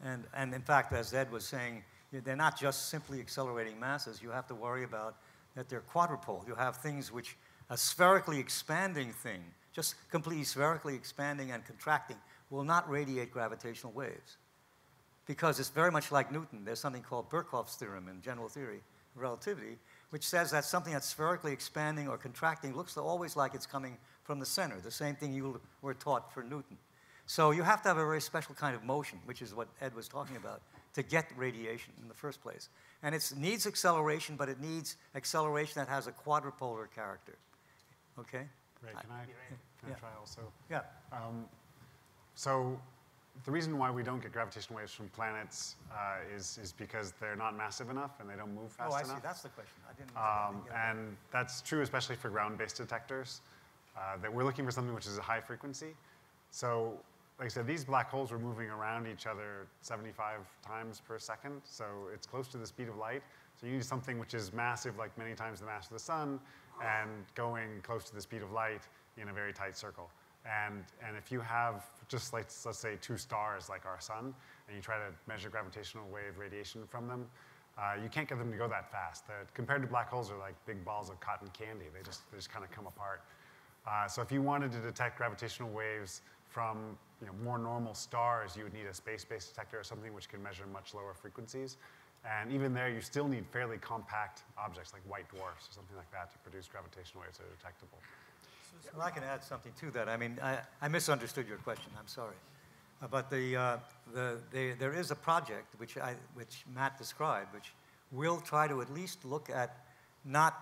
And and in fact, as Ed was saying, they're not just simply accelerating masses. You have to worry about that they're quadrupole. You have things which a spherically expanding thing, just completely spherically expanding and contracting, will not radiate gravitational waves because it's very much like Newton. There's something called Birkhoff's theorem in general theory of relativity, which says that something that's spherically expanding or contracting looks always like it's coming from the center, the same thing you were taught for Newton. So you have to have a very special kind of motion, which is what Ed was talking about, to get radiation in the first place. And it needs acceleration, but it needs acceleration that has a quadrupolar character. Okay? Great. Can I, can yeah. I try also? Yeah. Um, so the reason why we don't get gravitational waves from planets uh, is, is because they're not massive enough and they don't move fast enough. oh, I enough. see. That's the question. I didn't. Um, and that's true especially for ground-based detectors. Uh, that we're looking for something which is a high frequency. So, like I said, these black holes were moving around each other 75 times per second. So it's close to the speed of light. So you need something which is massive, like many times the mass of the sun, and going close to the speed of light in a very tight circle. And, and if you have just like, let's say two stars like our sun, and you try to measure gravitational wave radiation from them, uh, you can't get them to go that fast. They're, compared to black holes, are like big balls of cotton candy. They just, they just kind of come apart. Uh, so if you wanted to detect gravitational waves from you know, more normal stars, you would need a space-based detector or something which can measure much lower frequencies. And even there, you still need fairly compact objects like white dwarfs or something like that to produce gravitational waves that are detectable. Well, I can add something to that. I mean, I, I misunderstood your question. I'm sorry. Uh, but the, uh, the, the, there is a project which, I, which Matt described, which will try to at least look at not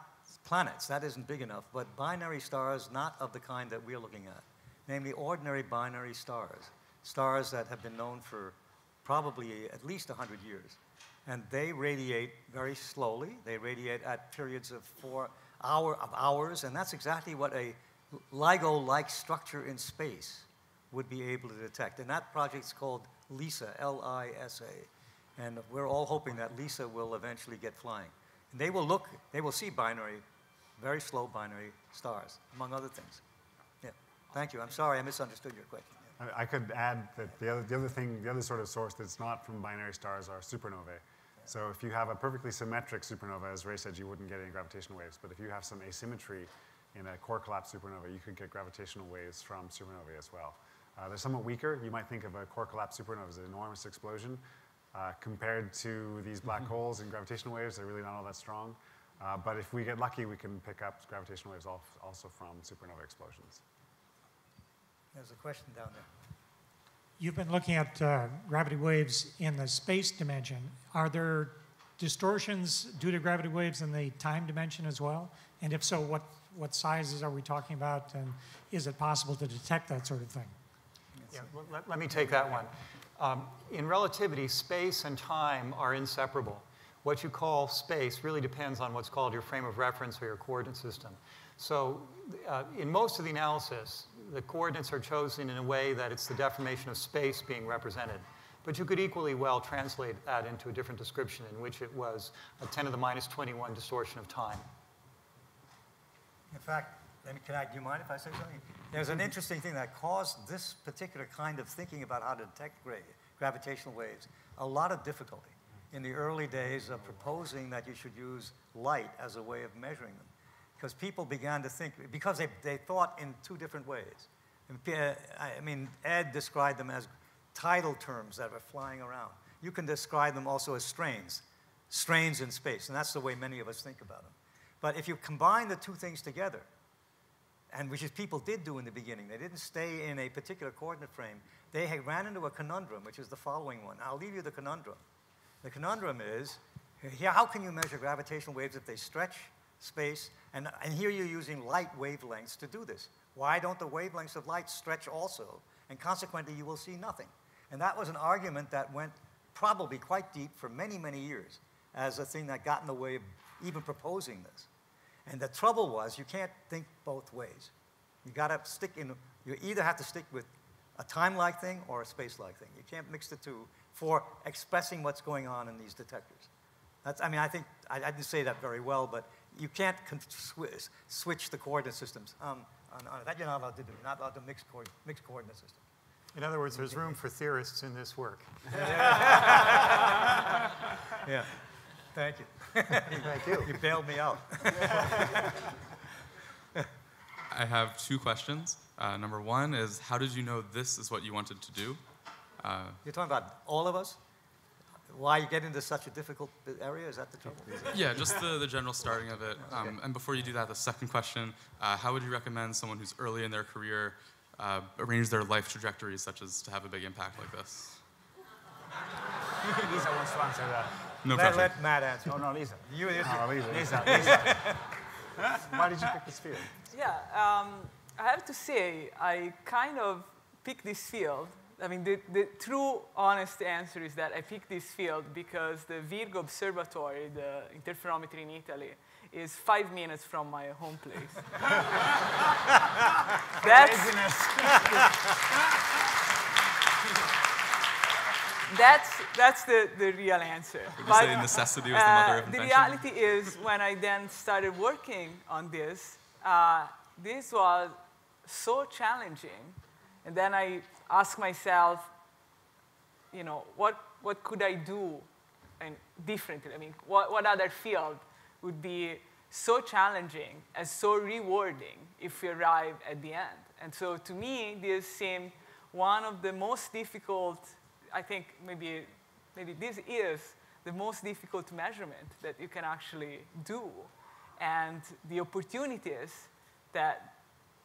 planets, that isn't big enough, but binary stars not of the kind that we're looking at, namely ordinary binary stars, stars that have been known for probably at least 100 years. and they radiate very slowly. They radiate at periods of four hour, of hours, and that's exactly what a LIGO-like structure in space would be able to detect. And that project's called LISA, L-I-S-A. And we're all hoping that LISA will eventually get flying. And they will look, they will see binary, very slow binary stars, among other things. Thank you. I'm sorry I misunderstood your question. I, I could add that the other, the other thing, the other sort of source that's not from binary stars are supernovae. So if you have a perfectly symmetric supernova, as Rai said, you wouldn't get any gravitational waves. But if you have some asymmetry in a core collapse supernova, you could get gravitational waves from supernovae as well. Uh, they're somewhat weaker. You might think of a core collapse supernova as an enormous explosion. Uh, compared to these black Mm-hmm. holes and gravitational waves, they're really not all that strong. Uh, but if we get lucky, we can pick up gravitational waves al- also from supernova explosions. There's a question down there. You've been looking at uh, gravity waves in the space dimension. Are there distortions due to gravity waves in the time dimension as well? And if so, what, what sizes are we talking about? And is it possible to detect that sort of thing? Yeah, l- let, let me take that one. Um, in relativity, space and time are inseparable. What you call space really depends on what's called your frame of reference or your coordinate system. So, uh, in most of the analysis, the coordinates are chosen in a way that it's the deformation of space being represented. But you could equally well translate that into a different description in which it was a 10 to the minus 21 distortion of time. In fact, can I, do you mind if I say something? There's an interesting thing that caused this particular kind of thinking about how to detect gra gravitational waves a lot of difficulty in the early days of proposing that you should use light as a way of measuring them. Because people began to think, because they, they thought in two different ways. Uh, I mean, Ed described them as tidal terms that are flying around. You can describe them also as strains, strains in space, and that's the way many of us think about them. But if you combine the two things together, and which is people did do in the beginning, they didn't stay in a particular coordinate frame. They ran into a conundrum, which is the following one. I'll leave you the conundrum. The conundrum is, how can you measure gravitational waves if they stretch space? And, and here you're using light wavelengths to do this. Why don't the wavelengths of light stretch also? And consequently, you will see nothing. And that was an argument that went probably quite deep for many, many years as a thing that got in the way of even proposing this. And the trouble was, you can't think both ways. You got to stick in, you either have to stick with a time-like thing or a space-like thing. You can't mix the two for expressing what's going on in these detectors. That's, I mean, I think, I, I didn't say that very well, but you can't con- swi- switch the coordinate systems. Um, on, on, that you're not allowed to do. You're not allowed to mix, co- mix coordinate systems. In other words, there's room for theorists in this work. yeah. Thank you. Thank you. You bailed me out. I have two questions. Uh, number one is, how did you know this is what you wanted to do? Uh, You're talking about all of us? Why you get into such a difficult area? Is that the trouble? yeah, just the, the general starting of it. Um, And before you do that, the second question, uh, how would you recommend someone who's early in their career uh, arrange their life trajectories such as to have a big impact like this? Lisa wants to answer that. No let, pressure. let Matt answer. Oh, no, Lisa. You, Oh, Lisa. Lisa, Lisa. Why did you pick this field? Yeah, um, I have to say, I kind of picked this field. I mean, the, the true, honest answer is that I picked this field because the Virgo Observatory, the interferometry in Italy, is five minutes from my home place. that's, that's, that's the, the real answer. Would you say necessity was the mother of uh, The reality is, when I then started working on this, uh, this was so challenging. And then I asked myself, you know, what, what could I do and differently? I mean, what, what other field would be so challenging and so rewarding if we arrive at the end? And so to me, this seemed one of the most difficult, I think maybe, maybe this is the most difficult measurement that you can actually do. And the opportunities that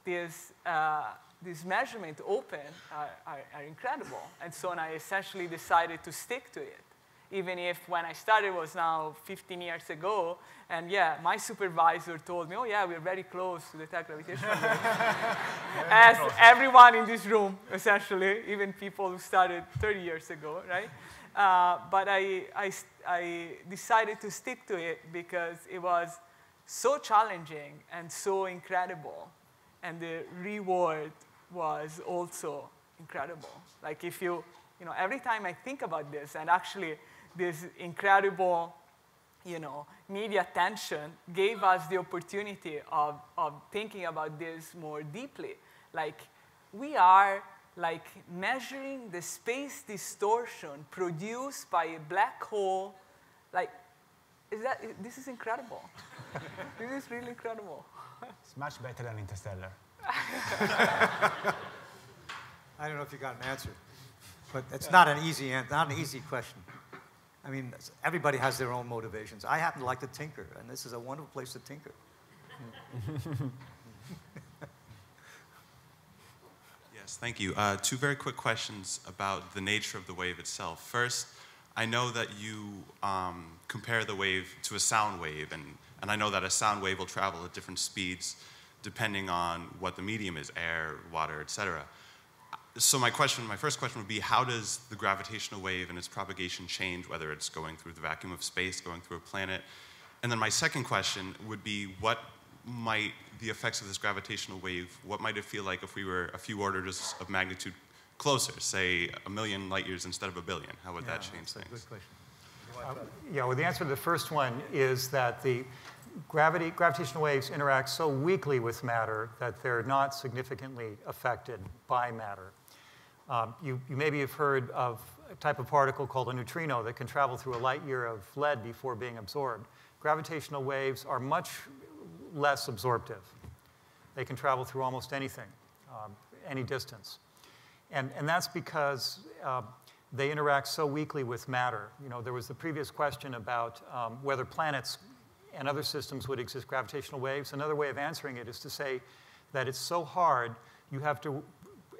this, uh, this measurements open are, are, are incredible. And so I essentially decided to stick to it. even if when I started was now 15 years ago. And yeah, my supervisor told me, oh yeah, we're very close to detect gravitational waves. As everyone in this room, essentially, even people who started 30 years ago, right? Uh, but I, I, I decided to stick to it because it was so challenging and so incredible. And the reward was also incredible. Like if you, you know, every time I think about this, and actually this incredible, you know, media attention gave us the opportunity of, of thinking about this more deeply. Like we are like measuring the space distortion produced by a black hole. Like, is that, this is incredible. this is really incredible. It's much better than Interstellar. I don't know if you got an answer, but it's not an easy, not an easy question. I mean, everybody has their own motivations. I happen to like to tinker, and this is a wonderful place to tinker. yes, thank you. Uh, two very quick questions about the nature of the wave itself. First, I know that you um, compare the wave to a sound wave, and, and I know that a sound wave will travel at different speeds depending on what the medium is air, water, etc. So, my question, my first question would be how does the gravitational wave and its propagation change, whether it's going through the vacuum of space, going through a planet? And then my second question would be what might the effects of this gravitational wave, what might it feel like if we were a few orders of magnitude closer, say a million light years instead of a billion? How would yeah, that change things? Yeah, well, the answer to the first one is that the gravity, gravitational waves interact so weakly with matter that they're not significantly affected by matter. Um, you, you maybe have heard of a type of particle called a neutrino that can travel through a light year of lead before being absorbed. Gravitational waves are much less absorptive. They can travel through almost anything, um, any distance. And, and that's because uh, they interact so weakly with matter. You know, there was the previous question about um, whether planets and other systems would exist gravitational waves. Another way of answering it is to say that it's so hard, you have to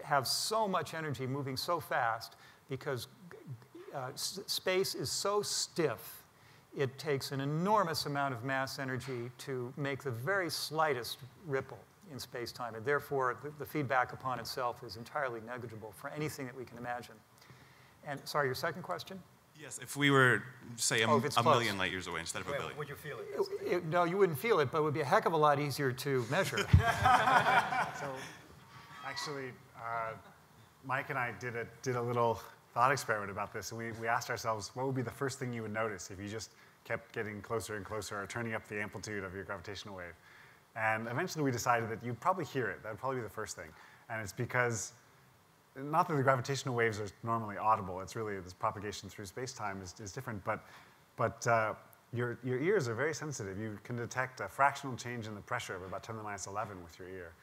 have so much energy moving so fast because uh, space is so stiff, it takes an enormous amount of mass energy to make the very slightest ripple in space time. And therefore, the, the feedback upon itself is entirely negligible for anything that we can imagine. And sorry, your second question? Yes, if we were, say, a, Oh, a million light years away instead of a billion. Would you feel it? It- it- no, you wouldn't feel it, but it would be a heck of a lot easier to measure. So, actually, uh, Mike and I did a, did a little thought experiment about this, and we, we asked ourselves, what would be the first thing you would notice if you just kept getting closer and closer or turning up the amplitude of your gravitational wave? And eventually we decided that you'd probably hear it. That would probably be the first thing. And it's because, not that the gravitational waves are normally audible, it's really this propagation through space-time is, is different, but, but uh, your, your ears are very sensitive. You can detect a fractional change in the pressure of about 10 to the minus 11 with your ear.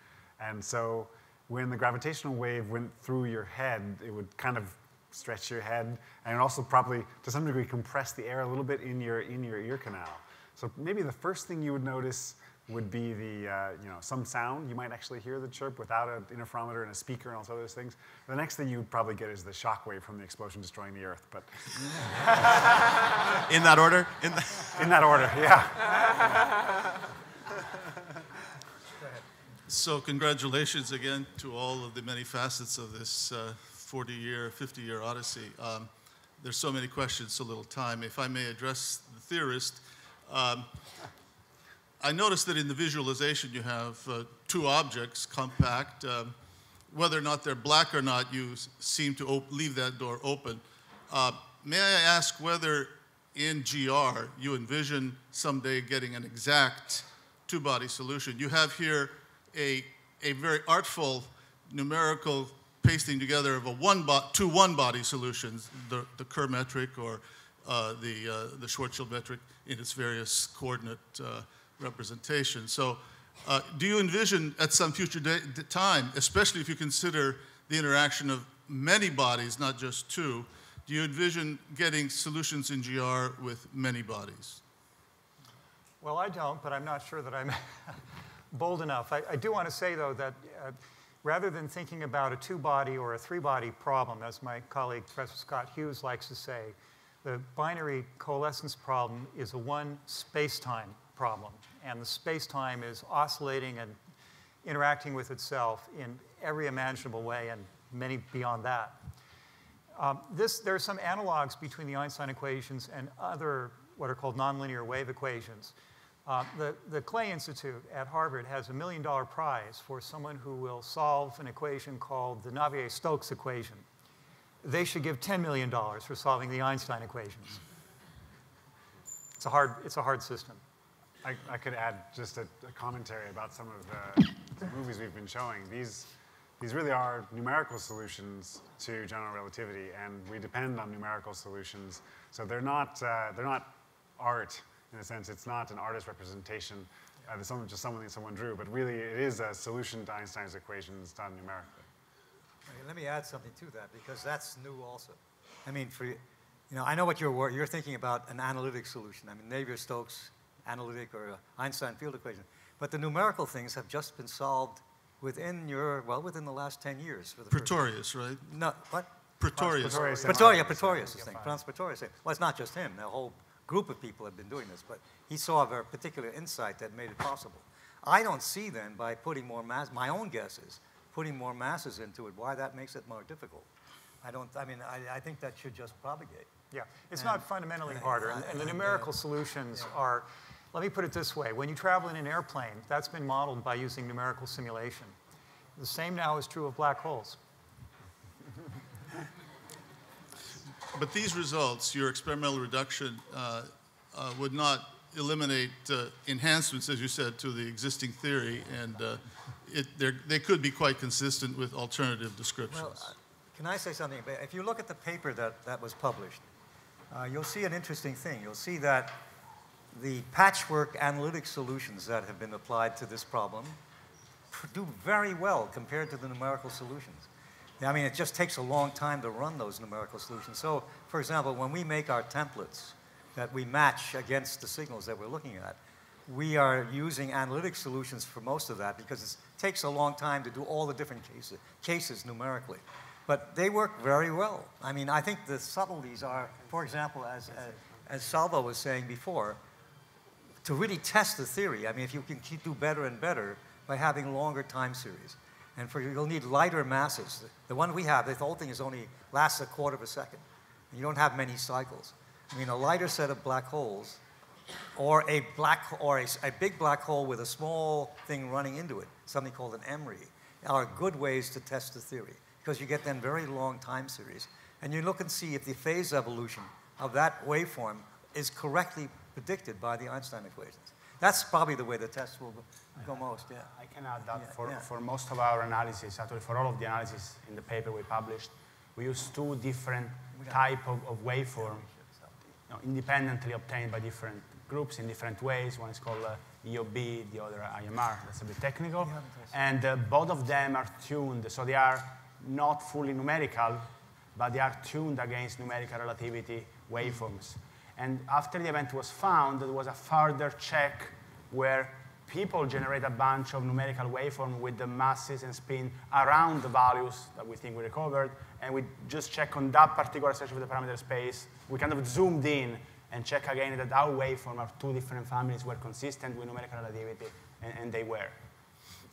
And so when the gravitational wave went through your head, it would kind of stretch your head and also probably, to some degree, compress the air a little bit in your, in your ear canal. So maybe the first thing you would notice would be the, uh, you know, some sound. You might actually hear the chirp without an interferometer and a speaker and all those other things. The next thing you would probably get is the shock wave from the explosion destroying the Earth. But In that order? In, the in that order, yeah. So congratulations again to all of the many facets of this 40-year, 50-year odyssey. Um, there's so many questions, so little time. If I may address the theorist, um, I noticed that in the visualization you have uh, two objects, compact. Um, whether or not they're black or not, you seem to leave that door open. Uh, may I ask whether in GR you envision someday getting an exact two-body solution? You have here a, a very artful numerical pasting together of a one two one-body solutions, the, the Kerr metric or uh, the, uh, the Schwarzschild metric in its various coordinate representations. So uh, do you envision at some future da- d- time, especially if you consider the interaction of many bodies, not just two, do you envision getting solutions in GR with many bodies? Well, I don't, but I'm not sure that I'm bold enough. I, I do want to say, though, that uh, rather than thinking about a two body or a three body problem, as my colleague Professor Scott Hughes likes to say, The binary coalescence problem is a one space-time problem, and the space-time is oscillating and interacting with itself in every imaginable way and many beyond that. Um, this, there are some analogs between the Einstein equations and other what are called nonlinear wave equations. Uh, the, the Clay Institute at Harvard has a million dollar prize for someone who will solve an equation called the Navier-Stokes equation. They should give $10 million for solving the Einstein equations. It's a hard, it's a hard system. I, I could add just a, a commentary about some of the, the movies we've been showing. These, these really are numerical solutions to general relativity, and we depend on numerical solutions. So they're not, uh, they're not art in a sense. It's not an artist representation. Uh, someone, just something someone drew, but really it is a solution to Einstein's equations done numerically. Let me add something to that because that's new also. I mean, for you know, I know what you're you're thinking about an analytic solution. I mean, Navier-Stokes analytic or Einstein field equation, but the numerical things have just been solved within your well within the last 10 years. For the Pretorius, right? No, what? Pretorius. Pretorius, Pretorius, Pretorius is thing. Frans Pretorius. Well, it's not just him. The whole group of people have been doing this, but he saw a very particular insight that made it possible. I don't see then by putting more mass, my own guess is, putting more masses into it, why that makes it more difficult. I don't, I mean, I, I think that should just propagate. Yeah, it's And- not fundamentally harder, and, and the and, uh, numerical solutions are, let me put it this way, when you travel in an airplane, that's been modeled by using numerical simulation. The same now is true of black holes. But these results, your experimental reduction, uh, uh, would not eliminate uh, enhancements, as you said, to the existing theory, and uh, it, they're- could be quite consistent with alternative descriptions. Well, uh, can I say something? If you look at the paper that, that was published, uh, you'll see an interesting thing. You'll see that the patchwork analytic solutions that have been applied to this problem do very well compared to the numerical solutions. I mean, it just takes a long time to run those numerical solutions. So, for example, when we make our templates that we match against the signals that we're looking at, we are using analytic solutions for most of that because it takes a long time to do all the different cases, cases numerically. But they work very well. I mean, I think the subtleties are, for example, as, as, as Salvo was saying before, to really test the theory, I mean, if you can keep, do better and better by having longer time series. And for you'll need lighter masses. The, one we have, the whole thing is only lasts a quarter of a second. And you don't have many cycles. I mean, a lighter set of black holes, or a black or a big black hole with a small thing running into it, something called an EMRI, are good ways to test the theory because you get then very long time series. And you look and see if the phase evolution of that waveform is correctly predicted by the Einstein equations. That's probably the way the tests will go most, yeah. I can add that Yeah, for, yeah. for most of our analysis, actually for all of the analysis in the paper we published, we use two different type of, of waveform, you know, independently obtained by different groups in different ways. One is called uh, EOB, the other IMR. That's a bit technical. And uh, both of them are tuned, so they are not fully numerical, but they are tuned against numerical relativity waveforms. And after the event was found, there was a further check where people generate a bunch of numerical waveform with the masses and spin around the values that we think we recovered, and we just check on that particular section of the parameter space. We kind of zoomed in and check again that our waveform of two different families were consistent with numerical relativity, and, and they were.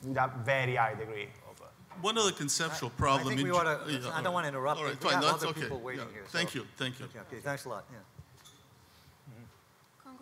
With a very high degree of uh, One other conceptual I problem. think we ought to, yeah, I don't want to interrupt. All right, but we fine, have that's other okay. people waiting Yeah. here. Thank so- you, thank you. Okay, okay, thanks a lot, yeah.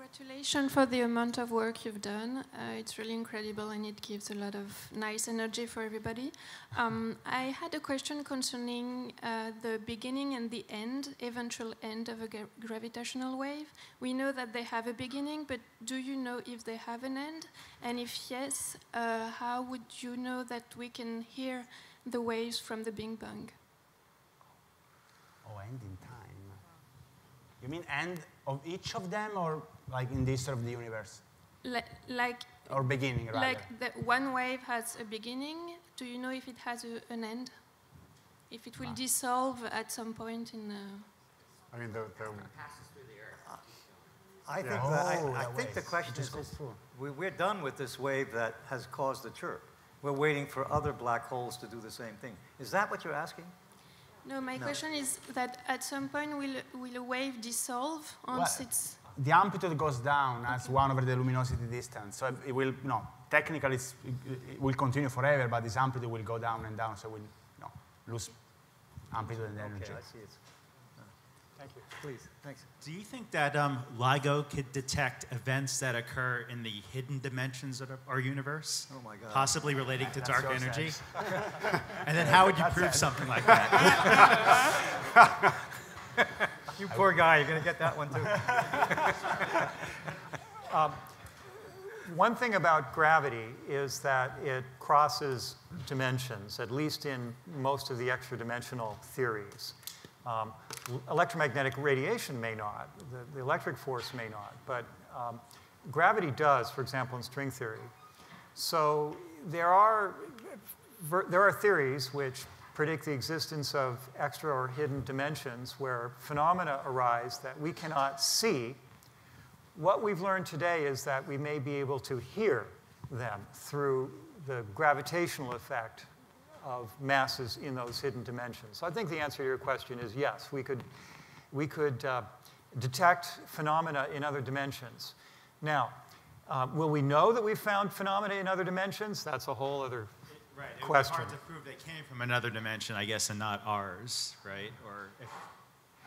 Congratulations for the amount of work you've done. Uh, it's really incredible and it gives a lot of nice energy for everybody. Um, I had a question concerning uh, the beginning and the end, eventual end of a gra- gravitational wave. We know that they have a beginning, but do you know if they have an end? And if yes, uh, how would you know that we can hear the waves from the Big Bang? oh, end in time. You mean end of each of them, or like in the history of the universe? Li- like Or beginning, rather? Like the one wave has a beginning. Do you know if it has a, an end? If it will dissolve at some point in. Uh, I mean, the, the I think, Yeah. that, Oh, I that think the question is, just goes through. we, we're done with this wave that has caused the chirp. We're waiting for other black holes to do the same thing. Is that what you're asking? No, my No. question is that at some point will, will a wave dissolve once Well, it's... The amplitude goes down as one over the luminosity distance. So it will, no, technically it's, it will continue forever, but this amplitude will go down and down, so we'll no, lose amplitude and energy. Okay, I see it's. uh, Thank you. Please, thanks. Do you think that um, LIGO could detect events that occur in the hidden dimensions of our universe? Oh my God. Possibly relating to dark so energy? and then how would you That's prove sad. something like that? You poor guy, you're going to get that one too. Um, one thing about gravity is that it crosses dimensions, at least in most of the extra dimensional theories. Um, electromagnetic radiation may not, the, the electric force may not, but um, gravity does, for example, in string theory. So there are, there are theories which predict the existence of extra or hidden dimensions where phenomena arise that we cannot see. What we've learned today is that we may be able to hear them through the gravitational effect of masses in those hidden dimensions. So I think the answer to your question is yes, we could, we could uh, detect phenomena in other dimensions. Now, uh, will we know that we've found phenomena in other dimensions? That's a whole other Right. It would be question. hard to prove they came from another dimension, I guess, and not ours, right? Or if,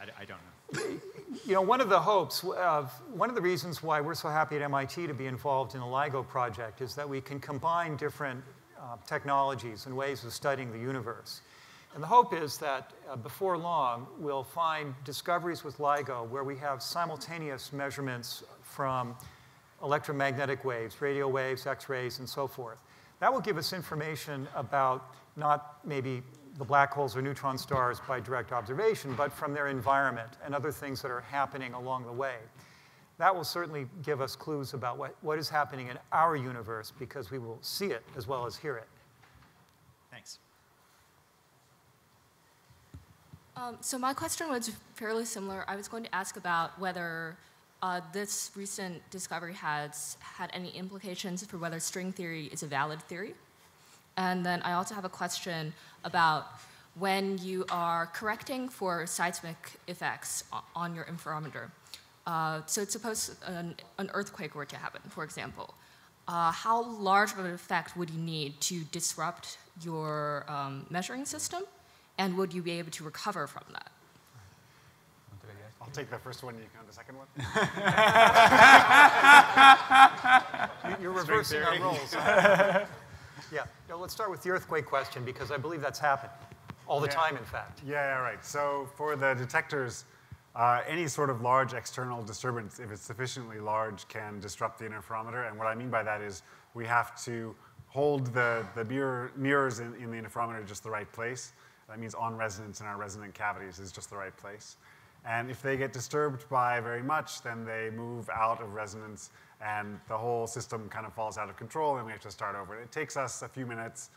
I, I don't know. You know, one of the hopes of, one of the reasons why we're so happy at MIT to be involved in the LIGO project is that we can combine different uh, technologies and ways of studying the universe. And the hope is that uh, before long, we'll find discoveries with LIGO where we have simultaneous measurements from electromagnetic waves, radio waves, X rays, and so forth. That will give us information about not maybe the black holes or neutron stars by direct observation, but from their environment and other things that are happening along the way. That will certainly give us clues about what, what is happening in our universe because we will see it as well as hear it. Thanks. Um, so my question was fairly similar. I was going to ask about whether uh, this recent discovery has had any implications for whether string theory is a valid theory. And then I also have a question about when you are correcting for seismic effects on your interferometer. Uh, so it's suppose an, an earthquake were to happen, for example. Uh, how large of an effect would you need to disrupt your um, measuring system? And would you be able to recover from that? I'll take the first one, you can have the second one. You- You're reversing our theory. roles. yeah. No, let's start with the earthquake question because I believe that's happened all the Yeah. time, in fact. Yeah, yeah, right. So for the detectors, uh, any sort of large external disturbance, if it's sufficiently large, can disrupt the interferometer. And what I mean by that is we have to hold the, the mirror, mirrors in, in the interferometer just the right place. That means on resonance in our resonant cavities is just the right place. And if they get disturbed by very much, then they move out of resonance and the whole system kind of falls out of control and we have to start over. It takes us a few minutes,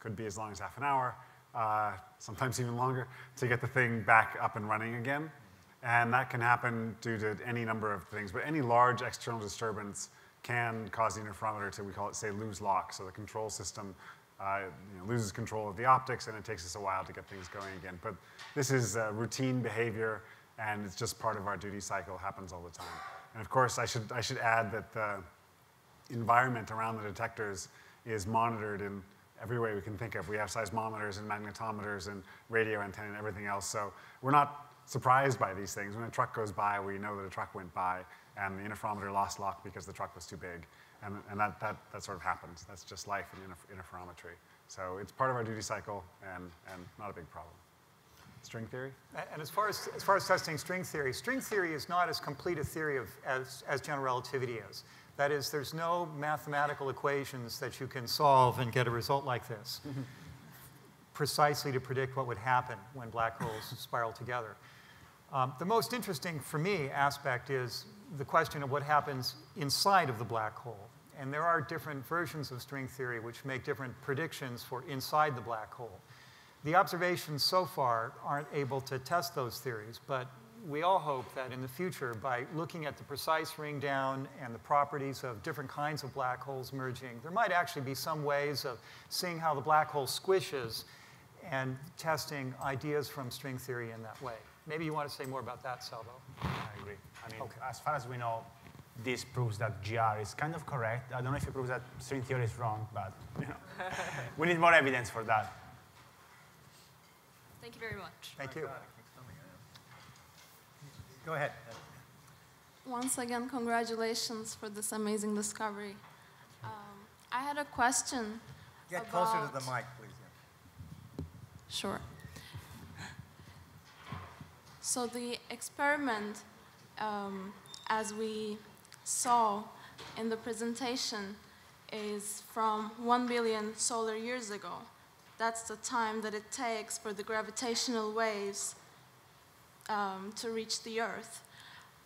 could be as long as half an hour, uh, sometimes even longer, to get the thing back up and running again. And that can happen due to any number of things, but any large external disturbance can cause the interferometer to, we call it, say, lose lock. So the control system uh, you know, loses control of the optics, and it takes us a while to get things going again. But this is uh, routine behavior, and it's just part of our duty cycle, happens all the time. And of course, I should, I should add that the environment around the detectors is monitored in every way we can think of. We have seismometers and magnetometers and radio antenna and everything else. So we're not surprised by these things. When a truck goes by, we know that a truck went by and the interferometer lost lock because the truck was too big. And, and that, that, that sort of happens. That's just life in interferometry. So it's part of our duty cycle and, and not a big problem. String theory? And as far as, as far as testing string theory, string theory is not as complete a theory of, as, as general relativity is. That is, there's no mathematical equations that you can solve and get a result like this precisely to predict what would happen when black holes spiral together. Um, the most interesting for me aspect is the question of what happens inside of the black hole. And there are different versions of string theory which make different predictions for inside the black hole. The observations so far aren't able to test those theories, but we all hope that in the future, by looking at the precise ring down and the properties of different kinds of black holes merging, there might actually be some ways of seeing how the black hole squishes and testing ideas from string theory in that way. Maybe you want to say more about that, Salvo. I agree. I mean, as far as we know, this proves that GR is kind of correct. I don't know if it proves that string theory is wrong, but you know, we need more evidence for that. Thank you very much. Thank you. Go ahead. Once again, congratulations for this amazing discovery. Um, I had a question. Get closer to the mic, please. Sure. So the experiment, um, as we saw in the presentation, is from 1 billion solar years ago. That's the time that it takes for the gravitational waves um, to reach the Earth.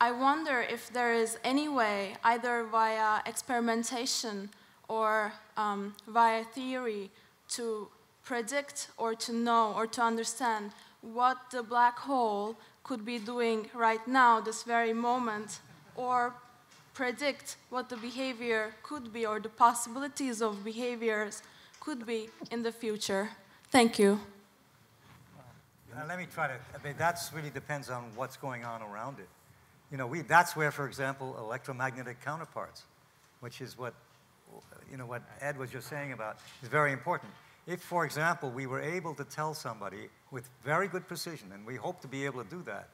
I wonder if there is any way, either via experimentation or um, via theory, to predict or to know or to understand what the black hole could be doing right now, this very moment, or predict what the behavior could be or the possibilities of behaviors could be in the future. Thank you. Let me try to, I mean, that's really depends on what's going on around it. You know, we, that's where, for example, electromagnetic counterparts, which is what, you know, what Ed was just saying about, is very important. If, for example, we were able to tell somebody with very good precision, and we hope to be able to do that,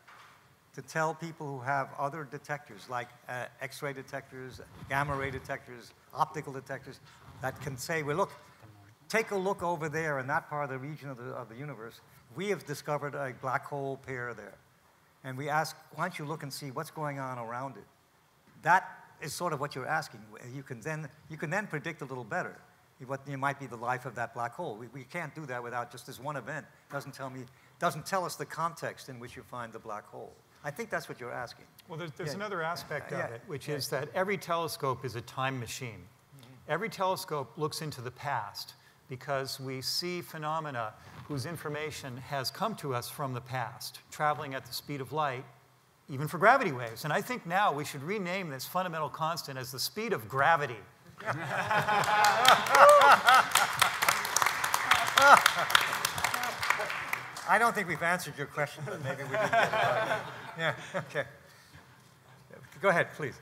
to tell people who have other detectors, like uh, X-ray detectors, gamma ray detectors, optical detectors, that can say, well, look, take a look over there in that part of the region of the, of the universe. We have discovered a black hole pair there. And we ask, why don't you look and see what's going on around it? That is sort of what you're asking. You can then, you can then predict a little better what you might be the life of that black hole. We, we can't do that without just this one event. Doesn't tell me, doesn't tell us the context in which you find the black hole. I think that's what you're asking. Well, there's, there's Yeah. another aspect Uh, of yeah. it, which Yeah. is that every telescope is a time machine. Every telescope looks into the past because we see phenomena whose information has come to us from the past, traveling at the speed of light, even for gravity waves. And I think now we should rename this fundamental constant as the speed of gravity. I don't think we've answered your question, but maybe we did. yeah, okay. Go ahead, please.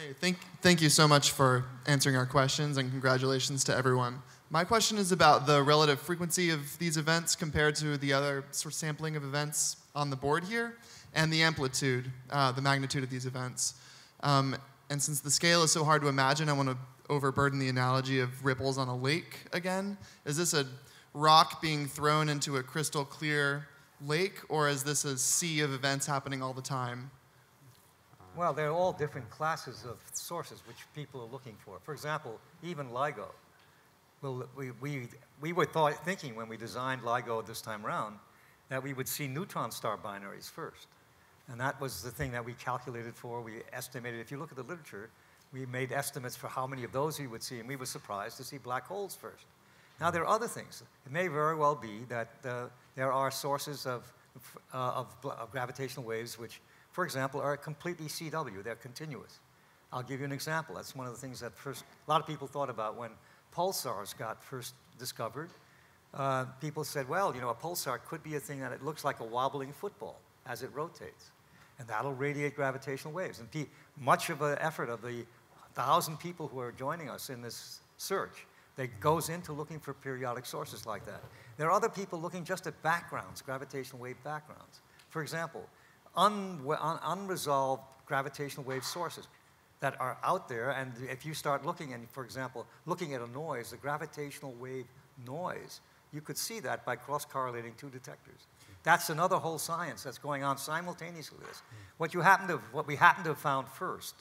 Hey, thank, thank you so much for answering our questions and congratulations to everyone. My question is about the relative frequency of these events compared to the other sort of sampling of events on the board here and the amplitude, uh, the magnitude of these events. Um, and since the scale is so hard to imagine, I want to overburden the analogy of ripples on a lake again. Is this a rock being thrown into a crystal clear lake, or is this a sea of events happening all the time? Well, they're all different classes of sources which people are looking for. For example, even LIGO. Well, we, we, we were thought, thinking when we designed LIGO this time around that we would see neutron star binaries first. And that was the thing that we calculated for. We estimated, if you look at the literature, we made estimates for how many of those we would see, and we were surprised to see black holes first. Now, there are other things. It may very well be that uh, there are sources of, uh, of, of gravitational waves which, for example, are completely CW. They're continuous. I'll give you an example. That's one of the things that first a lot of people thought about when pulsars got first discovered. Uh, people said, well, you know, a pulsar could be a thing that it looks like a wobbling football as it rotates, and that'll radiate gravitational waves. And much of the effort of the thousand people who are joining us in this search that goes into looking for periodic sources like that. There are other people looking just at backgrounds, gravitational wave backgrounds. For example, un- un- unresolved gravitational wave sources that are out there, and if you start looking, and for example, looking at a noise, the gravitational wave noise, you could see that by cross-correlating two detectors. That's another whole science that's going on simultaneously with this. What, you happen to, what we happen to have found first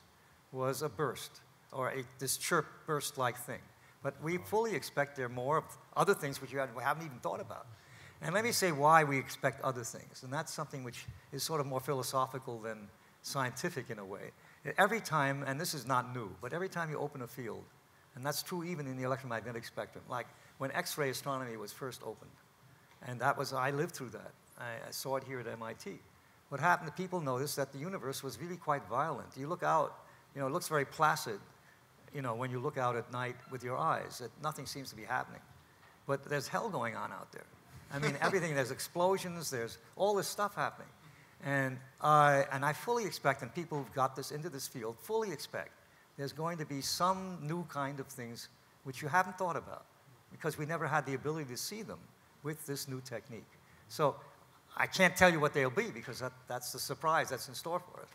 was a burst, or a, this chirp burst-like thing. But we fully expect there are more of other things which you haven't even thought about. And let me say why we expect other things. And that's something which is sort of more philosophical than scientific in a way. Every time, and this is not new, but every time you open a field, and that's true even in the electromagnetic spectrum, like when X-ray astronomy was first opened, and that was, I lived through that. I, I saw it here at MIT. What happened, people noticed that the universe was really quite violent. You look out, you know, it looks very placid, you know, when you look out at night with your eyes, that nothing seems to be happening. But there's hell going on out there. I mean, everything, there's explosions, there's all this stuff happening. And, uh, and I fully expect, and people who've got this into this field fully expect, there's going to be some new kind of things which you haven't thought about because we never had the ability to see them with this new technique. So I can't tell you what they'll be because that, that's the surprise that's in store for us.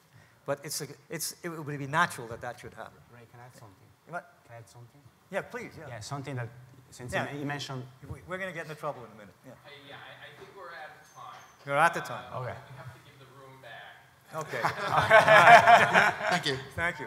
But it's a, it's, it would be natural that that should happen. Rai, can I add something? What? Can I add something? Yeah, please, yeah. Yeah, something that, since Yeah. you, you mentioned. We- We're going to get into trouble in a minute. Yeah. yeah, I, I think we're out of time. You're at the time. Uh, Okay. We have to give the room back. Okay. All right. Thank you. Thank you.